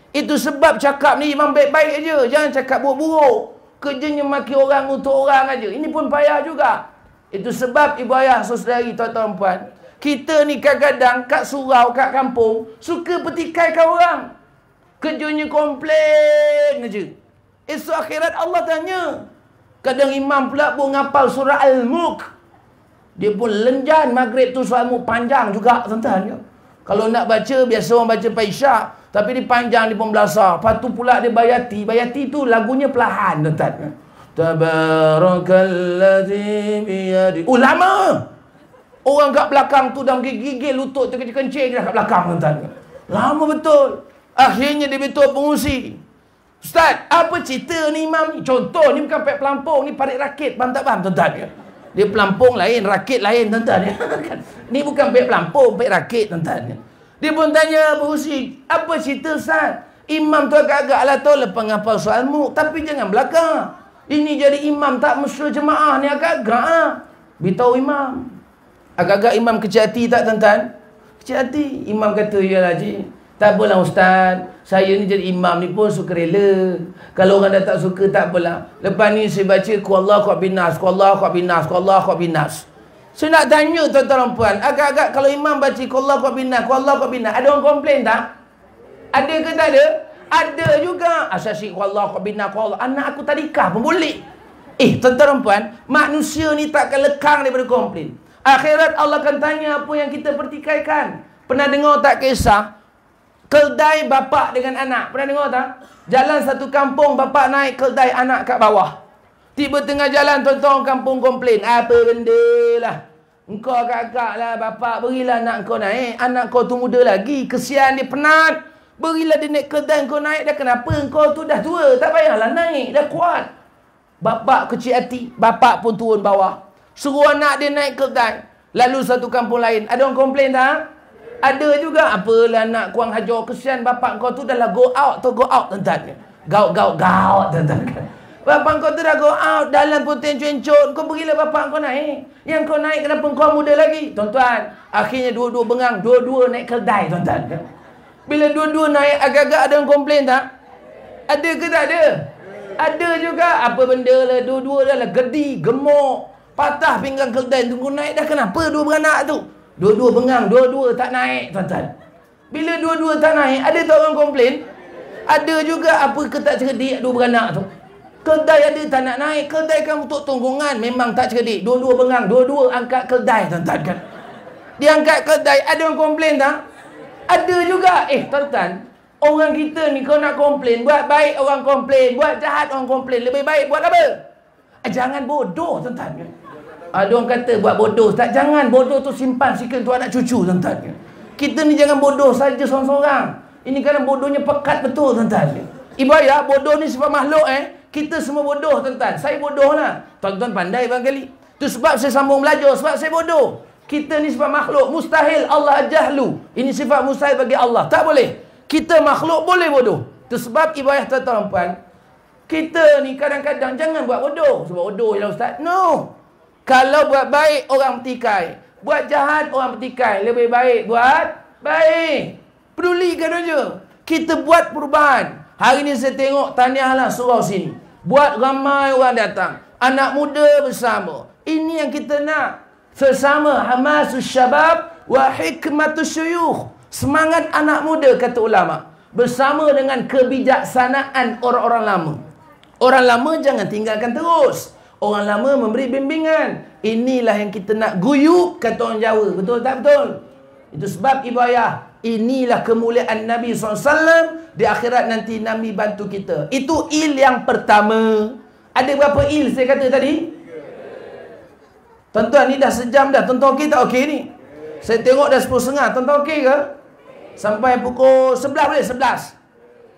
Itu sebab cakap ni memang baik-baik aja, jangan cakap buruk-buruk. Kerjanya maki orang untuk orang aja. Ini pun payah juga. Itu sebab ibu ayah saudari tuan-tuan puan. Kita ni kadang-kadang kat surau, kat kampung. Suka petikaikan orang. Kerjanya komplain aja. Esok akhirat Allah tanya. Kadang imam pula pun ngapal surah Al-Mulk. Dia pun lenjan maghrib tu Al-Mulk panjang juga tuan-tuan. Ya. Kalau nak baca, biasa orang baca Paisyak. Tapi dia panjang di pembelasah. Lepas tu pula dia bayati. Bayati tu lagunya pelahan tuan-tuan. Tabarakalladzi biyadi. Oh lama. Orang kat belakang tu dah gigil lutut terkencing-kencing dah kat belakang tuan-tuan. Lama betul. Akhirnya dia betul pengusi. Ustaz, apa cerita ni imam ni? Contoh ni bukan pek pelampung, ni parit rakit. Faham tak faham tuan-tuan? Dia pelampung lain, rakit lain tuan-tuan. ni bukan pek pelampung, pek rakit tuan-tuan. Dia pun tanya pengusi, apa cerita Ustaz? Imam tu agak-agak lah tu lepas ngapal soal mu. Tapi jangan belakang. Ini jadi imam tak mesra jemaah ni agak-agak ha? Beritahu imam. Agak-agak imam kecil hati tak tuan-tuan? Kecil hati. Imam kata, ya lah cik. Tak apalah ustaz. Saya ni jadi imam ni pun suka rela. Kalau orang dah tak suka, tak apalah. Lepas ni saya baca, ku Allah ku binas, ku Allah ku binas, ku Allah ku binas. Saya nak tanya tuan-tuan puan. Agak-agak kalau imam baca, ku Allah ku binas, ku Allah ku binas. Ada orang komplain tak? Ada ke tak ada? Ada juga. Asyik ku Allah ku binas, ku Allah. Anak aku tadikah pun boleh. Eh, tuan-tuan puan. Manusia ni takkan lekang daripada komplain. Akhirat Allah akan tanya apa yang kita pertikaikan. Pernah dengar tak kisah? Keldai bapa dengan anak. Pernah dengar tak? Jalan satu kampung, bapa naik keldai anak kat bawah. Tiba tengah jalan, tuan-tuan kampung komplain. Apa benda lah. Engkau kakak lah, bapa berilah anak kau naik. Anak kau tu muda lagi. Kesian dia penat. Berilah dia naik keldai kau naik. Dah kenapa engkau tu dah tua? Tak payahlah naik. Dah kuat. Bapa kecil hati. Bapa pun turun bawah. Suruh anak dia naik keldai. Lalu satu kampung lain. Ada orang komplain tak? Ada juga apalah nak kuang hajar kesian bapak kau tu dah lah go out tu go out tuan-tuan. Gaut gaut gaut tuan-tuan. Bapak kau tu dah go out dalam pun tencut kau berilah bapak kau naik. Yang kau naik kenapa kau muda lagi? Tuan-tuan, akhirnya dua-dua bengang, dua-dua naik keldai tuan-tuan. Bila dua-dua naik agak-agak ada yang komplain tak? Ada ke tak ada? Ada juga apa benda lah dua-dua dah lah gedi, gemuk, patah pinggang keldai tunggu naik dah kenapa dua beranak tu? Dua-dua bengang, dua-dua tak naik, tuan-tuan. Bila dua-dua tak naik, ada tak orang komplain? Ada juga apa ke tak cerdik dua beranak tu. Kedai ada tak nak naik, kedai kan untuk tunggungan memang tak cerdik. Dua-dua bengang, dua-dua angkat kedai, tuan-tuan kan. Dia angkat kedai, ada orang komplain tak? Ada juga. Eh, tuan-tuan, orang kita ni kau nak komplain, buat baik orang komplain, buat jahat orang komplain, lebih baik buat apa? Eh, jangan bodoh, tuan-tuan. Ada orang kata buat bodoh. Tak jangan bodoh tu simpan sikit untuk anak cucu tuan-tuan. Kita ni jangan bodoh saja seorang-seorang. Ini kerana bodohnya pekat betul tuan-tuan. Ibarat bodoh ni sebab makhluk eh. Kita semua bodoh tuan-tuan. Saya bodoh lah. Tuan-tuan pandai barangkali. Itu sebab saya sambung belajar. Sebab saya bodoh. Kita ni sebab makhluk. Mustahil Allah jahlu. Ini sifat mustahil bagi Allah. Tak boleh. Kita makhluk boleh bodoh. Itu sebab ibarat tuan-tuan. Kita ni kadang-kadang jangan buat bodoh. Sebab bodoh je lah Ustaz. No. Kalau buat baik, orang petikai. Buat jahat, orang petikai. Lebih baik buat baik. Pedulikan saja. Kita buat perubahan. Hari ini saya tengok tahniahlah surau sini. Buat ramai orang datang. Anak muda bersama. Ini yang kita nak. Sesama hamasus syabab wa hikmatus syuyuh. Semangat anak muda kata ulama. Bersama dengan kebijaksanaan orang-orang lama. Orang lama jangan tinggalkan terus. Orang lama memberi bimbingan. Inilah yang kita nak guyuk kata orang Jawa. Betul tak betul? Itu sebab ibu ayah. Inilah kemuliaan Nabi SAW. Di akhirat nanti Nabi bantu kita. Itu il yang pertama. Ada berapa il saya kata tadi? Tuan-tuan ni dah sejam dah. Tuan-tuan okey tak okey ni? Saya tengok dah sepuluh setengah. Tuan-tuan okey ke? Sampai pukul sebelah boleh? Sebelas.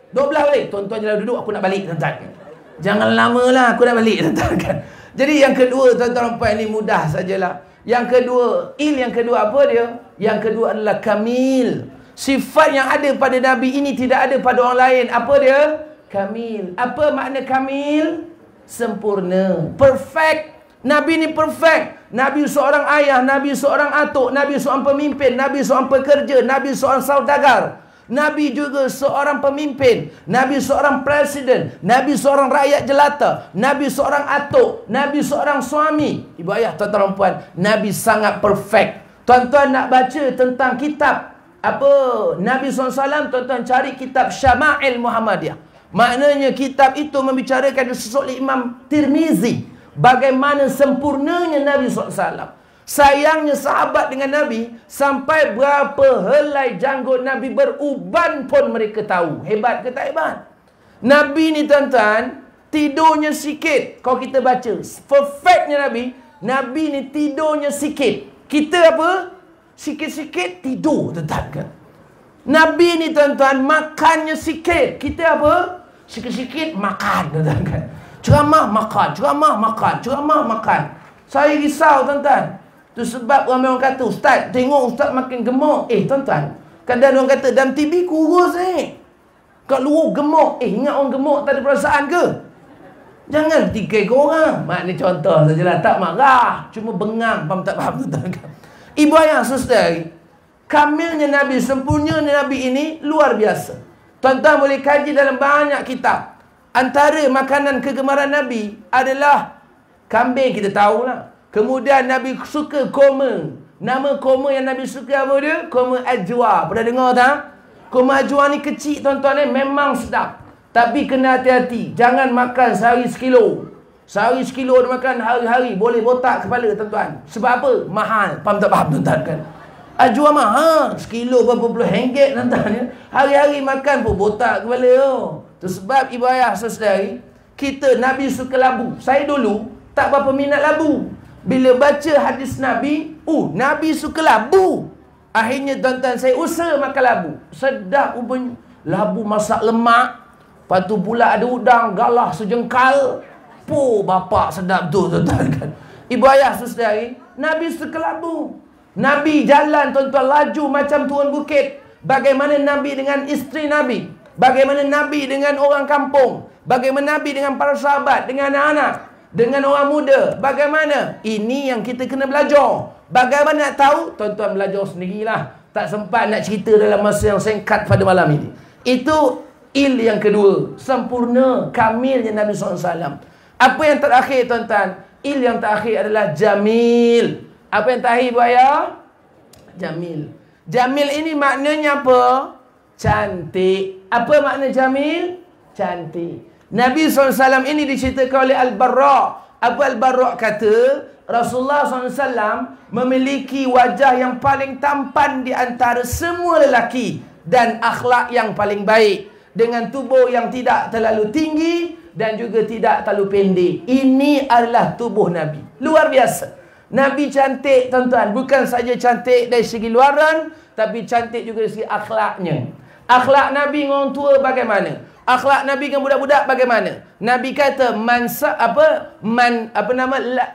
Dua belah boleh? Tuan-tuan jangan duduk. Aku nak balik tuan-tuan. Jangan lama lah. Aku nak balik tuan-tuan. Jadi yang kedua tuan-tuan puan ini mudah sajalah. Yang kedua, il yang kedua apa dia? Yang kedua adalah kamil. Sifat yang ada pada Nabi ini tidak ada pada orang lain. Apa dia? Kamil. Apa makna kamil? Sempurna. Perfect. Nabi ni perfect. Nabi seorang ayah, Nabi seorang atuk, Nabi seorang pemimpin, Nabi seorang pekerja, Nabi seorang saudagar. Nabi juga seorang pemimpin. Nabi seorang presiden. Nabi seorang rakyat jelata. Nabi seorang atuk. Nabi seorang suami. Ibu ayah, tuan-tuan puan. Nabi sangat perfect. Tuan-tuan nak baca tentang kitab. Apa? Nabi SAW, tuan-tuan cari kitab Syama'il Muhammadiyah. Maknanya kitab itu membicarakan sesuatu Imam Tirmizi. Bagaimana sempurnanya Nabi SAW. Sayangnya sahabat dengan Nabi sampai berapa helai janggut Nabi beruban pun mereka tahu. Hebat ke tak hebat? Nabi ni tuan-tuan tidurnya sikit. Kalau kita baca perfectnya Nabi, Nabi ni tidurnya sikit. Kita apa? Sikit-sikit tidur tuan-tuan kan. Nabi ni tuan-tuan makannya sikit. Kita apa? Sikit-sikit makan tuan-tuan. Ceramah makan, ceramah makan, ceramah makan. Saya risau tuan-tuan. Tu sebab ramai orang kata, Ustaz, tengok Ustaz makin gemuk. Eh, tuan-tuan. Kadang orang kata, dalam TV kurus eh. Kat luar gemuk. Eh, ingat orang gemuk tak ada perasaan ke? Jangan tiga ekor orang. Mak ni contoh sajalah. Tak marah. Cuma bengang. Faham tak faham tuan-tuan? Ibu ayah, susah. Kamilnya Nabi, sempurnanya Nabi ini luar biasa. Tuan-tuan boleh kaji dalam banyak kitab. Antara makanan kegemaran Nabi adalah kambing kita tahulah. Kemudian Nabi suka koma. Nama koma yang Nabi suka apa dia? Koma ajwa. Pernah dengar tak? Koma ajwa ni kecil tuan-tuan ni memang sedap. Tapi kena hati-hati. Jangan makan sehari sekilo. Sehari sekilo dia makan hari-hari. Boleh botak kepala tuan-tuan. Sebab apa? Mahal. Faham tak faham tuan-tuan kan? Ajwa mahal. Sekilo berapa puluh hengget tuan-tuan. Hari-hari makan pun botak kepala. Oh. Itu sebab ibu ayah sesedari. Kita Nabi suka labu. Saya dulu tak berapa minat labu. Bila baca hadis Nabi, uh, Nabi suka labu. Akhirnya tuan-tuan saya usaha makan labu. Sedap ubin labu masak lemak. Lepas tu pula ada udang galah sejengkal. Po bapak sedap tu tuan-tuan kan. Ibu ayah sesedari, Nabi suka labu. Nabi jalan tuan-tuan laju macam turun bukit. Bagaimana Nabi dengan isteri Nabi. Bagaimana Nabi dengan orang kampung. Bagaimana Nabi dengan para sahabat, dengan anak-anak dengan orang muda. Bagaimana? Ini yang kita kena belajar. Bagaimana nak tahu? Tuan-tuan belajar sendirilah. Tak sempat nak cerita dalam masa yang singkat pada malam ini. Itu il yang kedua. Sempurna, kamilnya Nabi SAW. Apa yang terakhir tuan-tuan? Il yang terakhir adalah Jamil. Apa yang terakhir Ibu Ayah? Jamil. Jamil ini maknanya apa? Cantik. Apa makna Jamil? Cantik. Nabi SAW ini diceritakan oleh Al-Barra. Abu Al-Barra kata, Rasulullah SAW memiliki wajah yang paling tampan di antara semua lelaki dan akhlak yang paling baik. Dengan tubuh yang tidak terlalu tinggi dan juga tidak terlalu pendek. Ini adalah tubuh Nabi. Luar biasa. Nabi cantik tuan-tuan. Bukan saja cantik dari segi luaran, tapi cantik juga dari segi akhlaknya. Akhlak Nabi dengan orang tua bagaimana? Akhlak Nabi dengan budak-budak bagaimana? Nabi kata man apa man apa nama la,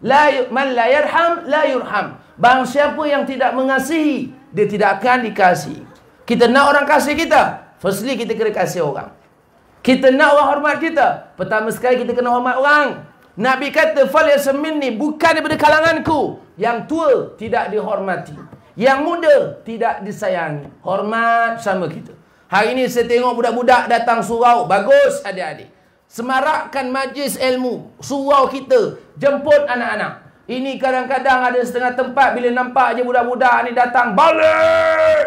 la man la yarham la yurham. Bang siapa yang tidak mengasihi, dia tidak akan dikasihi. Kita nak orang kasih kita, firstly kita kena kasih orang. Kita nak orang hormat kita, pertama sekali kita kena hormat orang. Nabi kata fal yasminni bukan daripada kalanganku. Yang tua tidak dihormati. Yang muda tidak disayangi. Hormat sama kita. Hari ini saya tengok budak-budak datang surau. Bagus adik-adik. Semarakkan majlis ilmu. Surau kita. Jemput anak-anak. Ini kadang-kadang ada setengah tempat bila nampak je budak-budak ni datang. Balik!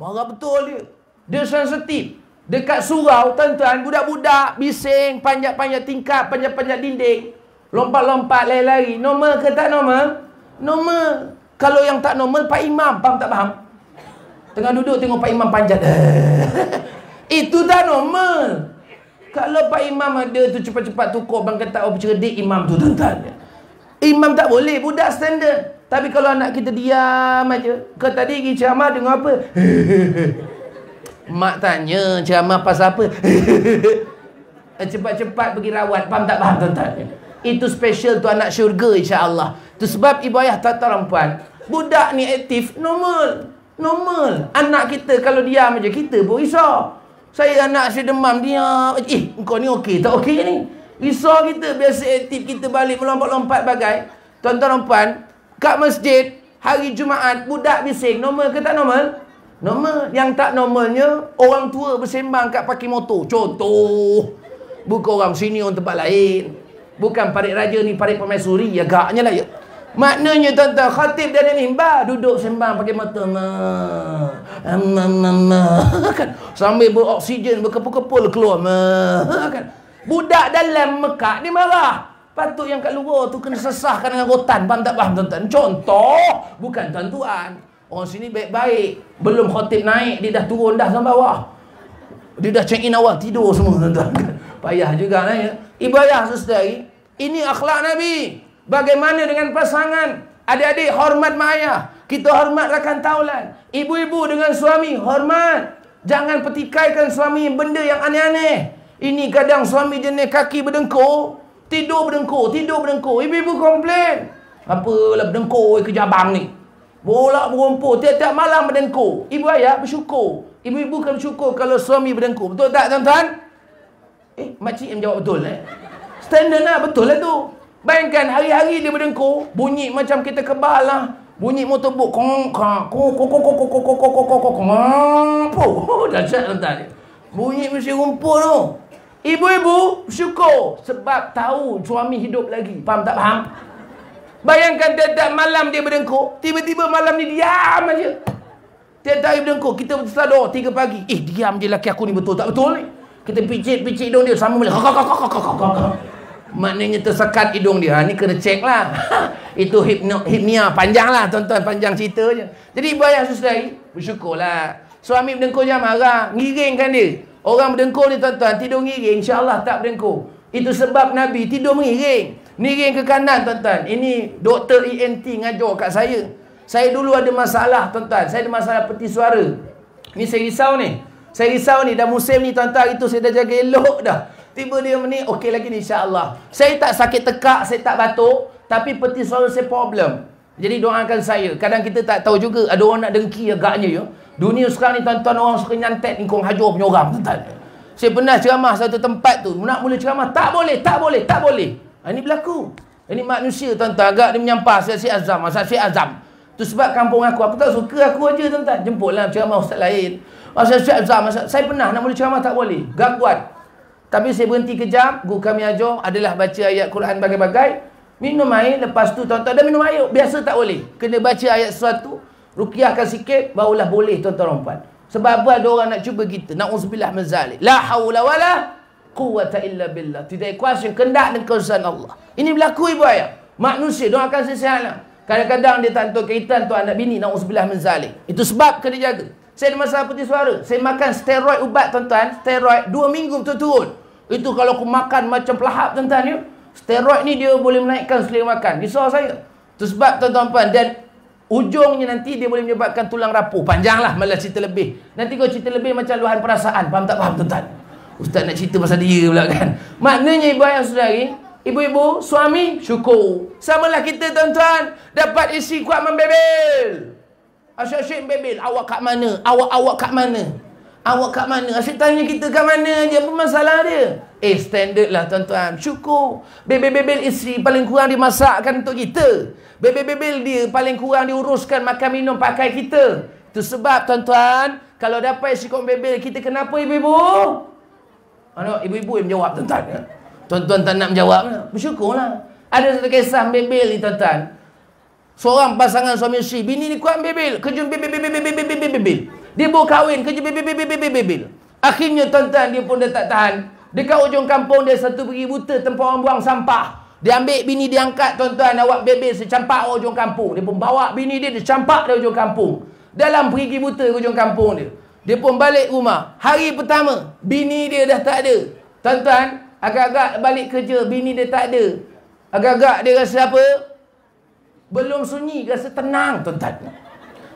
Marah betul dia. Dia sensitif. Dekat surau, tuan-tuan, budak-budak bising, panjat-panjat tingkap, panjat-panjat dinding. Lompat-lompat, lari-lari. Normal ke tak normal? Normal. Kalau yang tak normal, Pak Imam. Faham tak faham? Tengah duduk tengok Pak Imam panjat. Itu dah normal. Kalau Pak Imam ada tu cepat-cepat tukar bang kata oh cerdik imam tu tuan-tuan. Imam tak boleh budak standard. Tapi kalau anak kita diam aja. Kau tadi pergi ceramah dengan apa? Mak tanya ceramah pasal apa? Cepat-cepat pergi rawat. Faham tak faham tuan-tuan? Itu special tu anak syurga insya-Allah. Tu sebab ibu ayah tata puan. Budak ni aktif normal. Normal. Anak kita kalau diam aja kita pun risau. Saya anak saya demam dia. Eh, kau ni okey tak okey ni? Risau kita biasa aktif kita balik melompat-lompat bagai. Tuan-tuan puan, kat masjid hari Jumaat budak bising normal ke tak normal? Normal. Yang tak normalnya orang tua bersembang kat parking motor. Contoh. Bukan orang sini orang tempat lain. Bukan parik raja ni parik permaisuri. Agaknya lah ya. Maknanya tuan-tuan khatib dari mimbar duduk sembang pakai mata kan sambil beroksigen berkepul-kepul keluar kan budak dalam Mekah ni marah Patut yang kat luar tu kena sesahkan dengan rotan. Faham tak faham tuan-tuan? Contoh. Bukan tuan-tuan. Orang sini baik-baik. Belum khotib naik. Dia dah turun dah sampai bawah. Dia dah check in awal. Tidur semua tuan-tuan. Payah juga lah ya. Ibu ayah sesedari. Ini akhlak Nabi. Bagaimana dengan pasangan? Adik-adik hormat mak ayah. Kita hormat rakan taulan. Ibu-ibu dengan suami hormat. Jangan petikaikan suami benda yang aneh-aneh. Ini kadang suami jenis kaki berdengkur. Tidur berdengkur, tidur berdengkur. Ibu-ibu komplain. Apalah berdengkur ke jabang ni. Bola berumpur, tiap-tiap malam berdengkur. Ibu ayah bersyukur. Ibu-ibu kan bersyukur kalau suami berdengkur. Betul tak tuan-tuan? Eh, makcik yang jawab betul eh. Standard lah, betul lah tu. Bayangkan hari-hari dia berdengkur. Bunyi macam kita kebal lah. Bunyi motor buk. Kong, kong, kong, kong, kong, kong, kong, kong, kong, kong, kong, kong, kong, kong, Dahsyat tuan-tuan. Bunyi mesti rumput tu. Ibu-ibu syukur sebab tahu suami hidup lagi. Faham tak faham? Bayangkan tiap-tiap malam dia berdengkur. Tiba-tiba malam ni diam aja. Tiap-tiap hari berdengkur. Kita tersadar tiga pagi. Eh diam je laki aku ni betul tak betul ni? Kita picit-picit hidung dia sama boleh. Maknanya tersekat hidung dia. Ha, ni kena cek lah. Itu hipno, hipnia panjang lah tuan-tuan. Panjang cerita je. Jadi ibu ayah sesedari. Bersyukurlah. Suami berdengkur jangan marah. Ngiringkan dia. Orang berdengkur ni tuan-tuan, tidur ngiring, insya-Allah tak berdengkur. Itu sebab Nabi tidur mengiring. Miring ke kanan tuan-tuan. Ini doktor ENT ngajar kat saya. Saya dulu ada masalah tuan-tuan. Saya ada masalah peti suara. Ni saya risau ni. Saya risau ni dah musim ni tuan-tuan itu saya dah jaga elok dah. Tiba dia ni okey lagi ni insya-Allah. Saya tak sakit tekak, saya tak batuk, tapi peti suara saya problem. Jadi doakan saya. Kadang kita tak tahu juga ada orang nak dengki agaknya ya. Dunia sekarang ni tuan-tuan orang suka nyantet ni kong hajar punya orang tuan-tuan. Saya pernah ceramah satu tempat tu. Nak mula ceramah. Tak boleh, tak boleh, tak boleh. Ha, ini berlaku. Ini manusia tuan-tuan. Agak dia menyampah. Saya si azam. Saya si azam. Tu sebab kampung aku. Aku tak suka aku aja tuan-tuan. Jemputlah ceramah ustaz lain. Saya si azam. Saya pernah nak mula ceramah tak boleh. Gangguan. Tapi saya berhenti kejap. Guru kami ajar adalah baca ayat Quran bagai-bagai. Minum air. Lepas tu tuan-tuan. Dah minum air. Biasa tak boleh. Kena baca ayat sesuatu. Rukiahkan sikit barulah boleh tuan-tuan puan. Sebab apa ada orang nak cuba kita? Na'udzubillah min zalik. La haula wala quwata illa billah. Tidak kuasa kendak dan kuasa Allah. Ini berlaku ibu ayah. Manusia doakan sesihatlah. Kadang-kadang dia tak tahu kaitan tu anak bini na'udzubillah min zalik. Itu sebab kena jaga. Saya ada masalah putih suara. Saya makan steroid ubat tuan-tuan. Steroid dua minggu betul-betul. Itu kalau aku makan macam pelahap tuan-tuan ya. Steroid ni dia boleh menaikkan selera makan. Risau saya. Itu sebab tuan-tuan puan. Dan Ujungnya nanti dia boleh menyebabkan tulang rapuh. Panjanglah malah cerita lebih. Nanti kau cerita lebih macam luahan perasaan. Faham tak faham tuan-tuan? Ustaz nak cerita pasal dia pula kan. Maknanya ibu ayah saudari. Ibu-ibu, suami, syukur. Samalah kita tuan-tuan. Dapat isi kuat membebel. Asyik-asyik membebel. Awak kat mana? Awak-awak kat mana? Awak kat mana? Asyik tanya kita kat mana je. Apa masalah dia? Eh, standard lah tuan-tuan. Syukur. Bebel-bebel isteri paling kurang dimasakkan untuk kita. Bebel-bebel dia paling kurang diuruskan makan minum pakai kita. Itu sebab tuan-tuan. Kalau dapat isteri kau bebel, kita kenapa ibu-ibu? Ibu-ibu yang menjawab tuan-tuan. Tuan-tuan tak nak menjawab. Bersyukurlah. Ada satu kisah bebel ni tuan-tuan. Seorang pasangan suami isteri. Bini ni kuat bebel. Kejun bebel-bebel-bebel-bebel-bebel. Dia baru kahwin kerja bil bil bil bil bil bil. Akhirnya tuan-tuan dia pun dah tak tahan. Dekat ujung kampung dia satu pergi buta tempat orang buang sampah. Dia ambil bini dia angkat tuan-tuan awak bebel secampak ujung kampung. Dia pun bawa bini dia dicampak dari ujung kampung. Dalam pergi buta ujung kampung dia. Dia pun balik rumah. Hari pertama bini dia dah tak ada. Tuan-tuan agak-agak balik kerja bini dia tak ada. Agak-agak dia rasa apa? Belum sunyi rasa tenang tuan-tuan.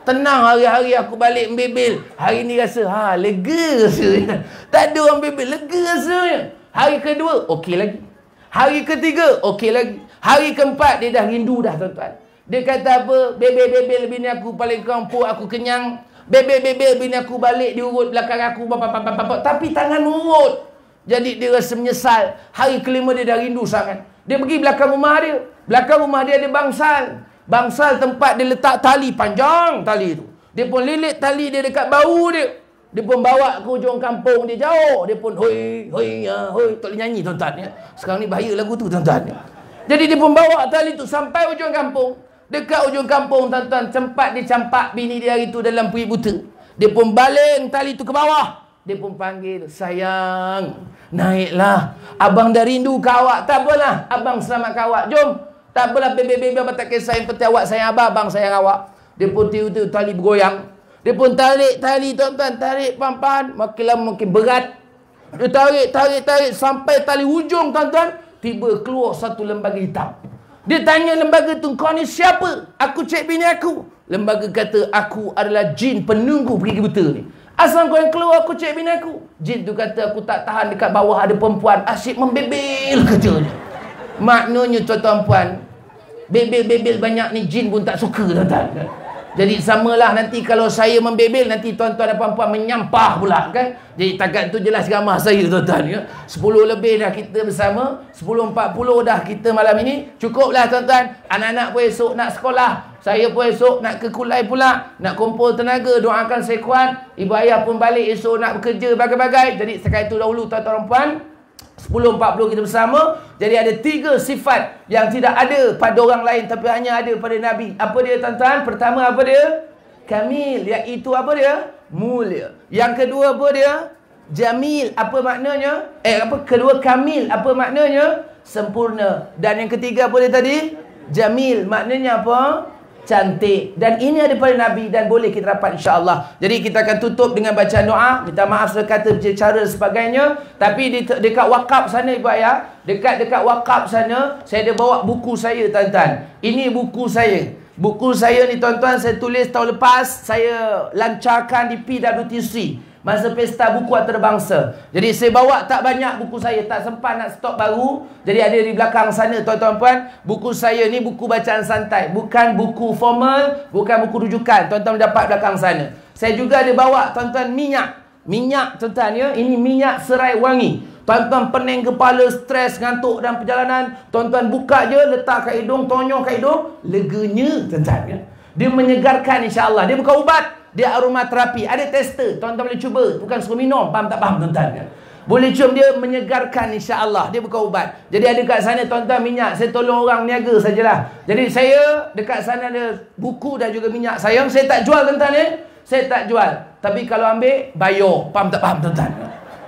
Tenang hari-hari aku balik membebel. Hari ni rasa, ha, lega rasanya. Tak ada orang bebel, lega rasanya. Hari kedua, okey lagi. Hari ketiga, okey lagi. Hari keempat, dia dah rindu dah tuan-tuan. Dia kata apa? Bebel-bebel bini aku paling kampung, aku kenyang. Bebel-bebel bini aku balik diurut belakang aku. Tapi tangan urut. Jadi dia rasa menyesal. Hari kelima dia dah rindu sangat. Dia pergi belakang rumah dia. Belakang rumah dia ada bangsal. Bangsal tempat dia letak tali panjang tali tu. Dia pun lilit tali dia dekat bau dia. Dia pun bawa ke ujung kampung dia jauh. Dia pun hoi hoi ya hoi tak boleh nyanyi tuan-tuan ya. Sekarang ni bahaya lagu tu tuan-tuan. Ya. Jadi dia pun bawa tali tu sampai ujung kampung. Dekat ujung kampung tuan-tuan tempat dia campak bini dia hari tu dalam puik buta. Dia pun baling tali tu ke bawah. dia pun panggil, sayang, naiklah. Abang dah rindu ke awak. Tak apalah, abang selamat ke awak. Jom. Tak apalah, bebe-bebe, abang tak kisah yang penting awak sayang abang, abang sayang awak. Dia pun tiu-tiu tali bergoyang. Dia pun tarik tali tuan-tuan, tarik pelan-pelan. Makin lama makin berat. Dia tarik, tarik, tarik sampai tali hujung tuan-tuan. Tiba keluar satu lembaga hitam. Dia tanya lembaga tu, kau ni siapa? Aku cek bini aku. Lembaga kata, aku adalah jin penunggu pergi buta ni. Asal kau yang keluar aku cek bini aku. Jin tu kata aku tak tahan dekat bawah ada perempuan. Asyik membebel katanya. Maknanya tuan-tuan puan. Bebel-bebel banyak ni jin pun tak suka tuan-tuan. Jadi samalah nanti kalau saya membebel nanti tuan-tuan dan puan-puan menyampah pula kan. Jadi takat tu jelas gambar saya tuan-tuan ya. 10 lebih dah kita bersama. 10.40 dah kita malam ini. Cukuplah tuan-tuan. Anak-anak pun esok nak sekolah. Saya pun esok nak ke kulai pula. Nak kumpul tenaga. Doakan saya kuat. Ibu ayah pun balik esok nak bekerja bagai-bagai. Jadi sekali itu dahulu tuan-tuan perempuan. 10.40 kita bersama. Jadi ada tiga sifat yang tidak ada pada orang lain. Tapi hanya ada pada Nabi. Apa dia tuan-tuan? Pertama apa dia? Kamil. Iaitu apa dia? Mulia. Yang kedua apa dia? Jamil. Apa maknanya? Eh apa? Kedua kamil. Apa maknanya? Sempurna. Dan yang ketiga apa dia tadi? Jamil. Maknanya apa? Cantik dan ini ada pada Nabi dan boleh kita dapat insya-Allah. Jadi kita akan tutup dengan bacaan doa, minta maaf sudah kata cara sebagainya, tapi di dekat wakaf sana ibu ayah, dekat dekat wakaf sana saya ada bawa buku saya tuan-tuan. Ini buku saya. Buku saya ni tuan-tuan saya tulis tahun lepas, saya lancarkan di PWTC. Masa pesta buku antarabangsa. Jadi saya bawa tak banyak buku saya. Tak sempat nak stok baru. Jadi ada di belakang sana tuan-tuan puan. Buku saya ni buku bacaan santai. Bukan buku formal. Bukan buku rujukan. Tuan-tuan dapat belakang sana. Saya juga ada bawa tuan-tuan minyak. Minyak tuan-tuan ya. Ini minyak serai wangi. Tuan-tuan pening kepala, stres, ngantuk dalam perjalanan. Tuan-tuan buka je, letak kat hidung, tonyong kat hidung. Leganya tuan-tuan ya. Dia menyegarkan insya-Allah. Dia bukan ubat. Dia aromaterapi. Ada tester. Tuan-tuan boleh cuba. Bukan suruh minum. Faham tak faham tuan-tuan? Boleh cium dia menyegarkan insya-Allah. Dia bukan ubat. Jadi ada kat sana tuan-tuan minyak. Saya tolong orang niaga sajalah. Jadi saya dekat sana ada buku dan juga minyak saya. Saya tak jual tuan-tuan ya. Saya tak jual. Tapi kalau ambil, bayar. Faham tak faham tuan-tuan?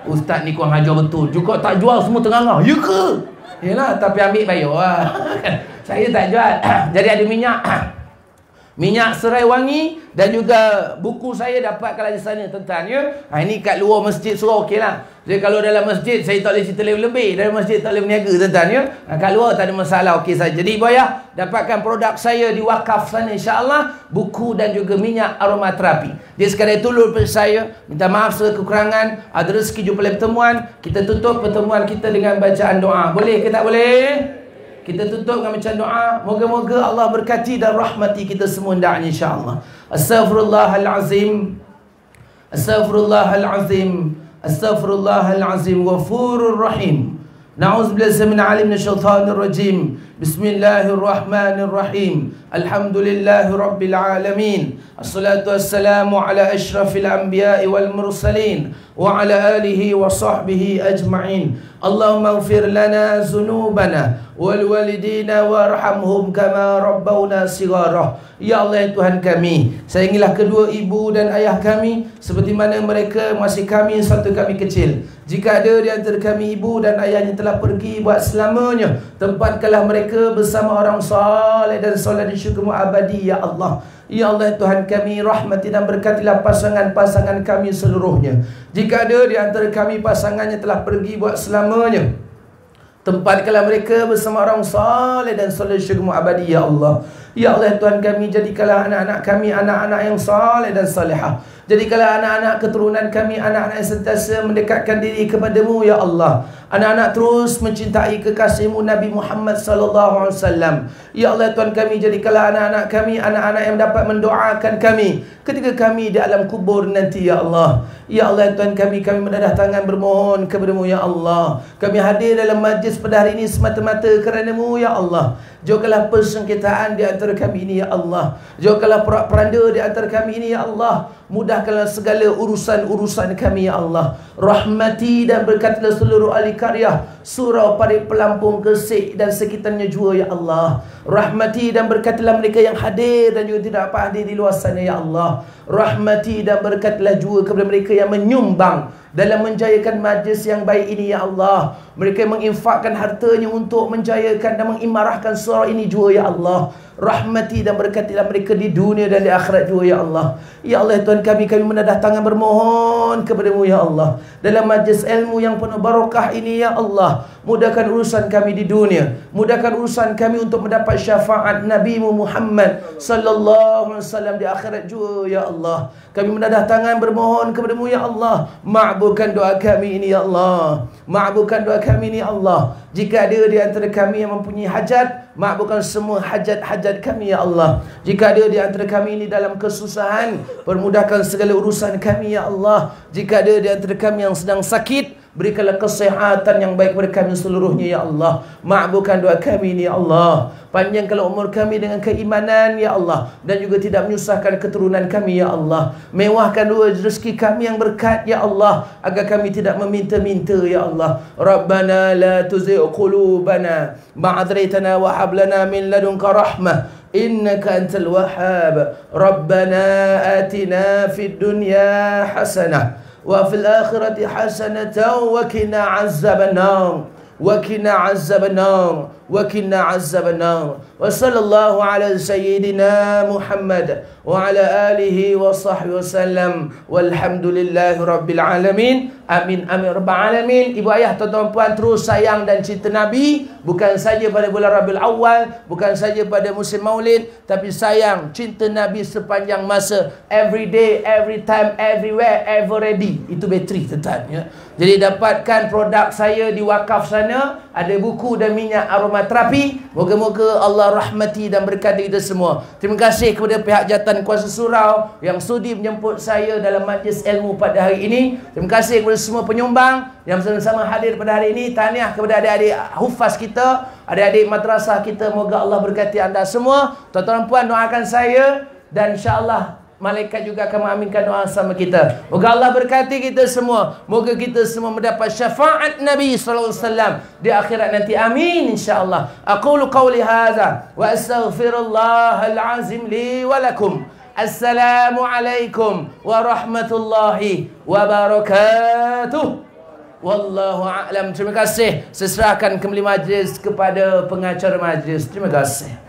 Ustaz ni kurang ajar betul. Juga tak jual semua tengah-tengah. Ya ke? Yalah, tapi ambil bayar lah. saya tak jual. Jadi ada minyak. Minyak serai wangi dan juga buku saya dapat kalau di sana tuan-tuan ya. Ha, ini kat luar masjid surau okeylah. Jadi kalau dalam masjid saya tak boleh cerita lebih-lebih. Dalam masjid tak boleh berniaga tuan-tuan ya. Ha, kat luar tak ada masalah okey saja. Jadi ibu ayah dapatkan produk saya di wakaf sana insya-Allah buku dan juga minyak aromaterapi. Dia sekadar itu dulu saya. Minta maaf segala kekurangan. Ada rezeki jumpa lagi pertemuan. Kita tutup pertemuan kita dengan bacaan doa. Boleh ke tak boleh? Kita tutup dengan macam doa. Moga-moga Allah berkati dan rahmati kita semua hendaknya insya-Allah. Astaghfirullahalazim. Astaghfirullahalazim. Astaghfirullahalazim. Ghafurur Rahim. Na'udzubillahi min 'alim minasyaitonir rajim. Alamin. Assalatu wassalamu ala asyrafil anbiya'i wal mursalin wa ala alihi wa sahbihi ajma'in. Allahumma ighfir lana dhunubana wal walidina warhamhum kama rabbawna sighara. Ya Allah ya Tuhan kami, sayangilah kedua ibu dan ayah kami seperti mana mereka masih kami satu kami kecil. Jika ada di antara kami ibu dan ayahnya telah pergi buat selamanya, tempatkanlah mereka bersama orang saleh dan soleh di syurga abadi ya Allah. Ya Allah Tuhan kami rahmati dan berkatilah pasangan-pasangan kami seluruhnya. Jika ada di antara kami pasangannya telah pergi buat selamanya. Tempatkanlah mereka bersama orang saleh dan soleh syurga abadi ya Allah. Ya Allah Tuhan kami jadikanlah anak-anak kami anak-anak yang saleh dan salihah. Jadikanlah anak-anak keturunan kami anak-anak yang sentiasa mendekatkan diri kepadamu ya Allah. Anak-anak terus mencintai kekasihmu Nabi Muhammad sallallahu alaihi wasallam. Ya Allah Tuhan kami jadikanlah anak-anak kami anak-anak yang dapat mendoakan kami ketika kami di alam kubur nanti ya Allah. Ya Allah Tuhan kami kami mendadah tangan bermohon kepada-Mu ya Allah. Kami hadir dalam majlis pada hari ini semata-mata kerana-Mu ya Allah. Jauhkanlah persengketaan di antara kami ini ya Allah. Jauhkanlah peranda di antara kami ini ya Allah. Mudahkanlah segala urusan-urusan kami ya Allah. Rahmati dan berkatilah seluruh ahli karya surau pada pelampung kesik dan sekitarnya jua ya Allah. Rahmati dan berkatilah mereka yang hadir dan juga tidak apa hadir di luar sana ya Allah. Rahmati dan berkatilah jua kepada mereka yang menyumbang dalam menjayakan majlis yang baik ini ya Allah. Mereka menginfakkan hartanya untuk menjayakan dan mengimarahkan surah ini juga ya Allah. Rahmati dan berkatilah mereka di dunia dan di akhirat juga ya Allah. Ya Allah ya Tuhan kami kami menadah tangan bermohon kepadamu ya Allah. Dalam majlis ilmu yang penuh barakah ini ya Allah. Mudahkan urusan kami di dunia. Mudahkan urusan kami untuk mendapat syafaat Nabi Muhammad sallallahu alaihi wasallam di akhirat juga ya Allah. Kami menadah tangan bermohon kepadamu ya Allah. Ma'bulkan doa kami ini ya Allah. Ma'bulkan doa kami ini ya Allah. Jika ada di antara kami yang mempunyai hajat, Makbulkan semua hajat-hajat kami ya Allah. Jika ada di antara kami ini dalam kesusahan Permudahkan segala urusan kami ya Allah. Jika ada di antara kami yang sedang sakit Berikanlah kesehatan yang baik kepada kami seluruhnya ya Allah Makbulkan doa kami ini ya Allah Panjangkanlah umur kami dengan keimanan ya Allah Dan juga tidak menyusahkan keturunan kami ya Allah Mewahkan dua rezeki kami yang berkat ya Allah Agar kami tidak meminta-minta ya Allah Rabbana la tuzi' qulubana Ma'adritana wa hablana min ladunka rahmah إنك أنت الوهاب ربنا آتنا في الدنيا حسنة وفي الآخرة حسنة وكنا عذاب النار وكنا عذاب النار. وكنا عذاب النار وصلى الله على سيدنا محمد وعلى آله وصحبه وسلم والحمد لله رب العالمين Amin amin rabbal alamin. Ibu ayah tuan-tuan puan terus sayang dan cinta Nabi bukan saja pada bulan Rabiul Awal, bukan saja pada musim Maulid, tapi sayang cinta Nabi sepanjang masa every day, every time, everywhere, ever ready. Itu bateri tuan ya. Jadi dapatkan produk saya di wakaf sana, ada buku dan minyak aromaterapi. Moga-moga Allah rahmati dan berkati kita semua. Terima kasih kepada pihak jatan kuasa surau yang sudi menjemput saya dalam majlis ilmu pada hari ini. Terima kasih kepada semua penyumbang yang bersama-sama hadir pada hari ini. Tahniah kepada adik-adik hufaz kita, adik-adik madrasah kita. Moga Allah berkati anda semua. Tuan-tuan puan doakan saya dan insya-Allah malaikat juga akan mengaminkan doa sama kita. Moga Allah berkati kita semua. Moga kita semua mendapat syafaat Nabi sallallahu alaihi wasallam di akhirat nanti. Amin insya-Allah. Aqulu qawli hadza wa astaghfirullahal azim li wa lakum. Assalamualaikum warahmatullahi wabarakatuh. Wallahu a'lam. Terima kasih. Seserahkan kembali majlis kepada pengacara majlis. Terima kasih.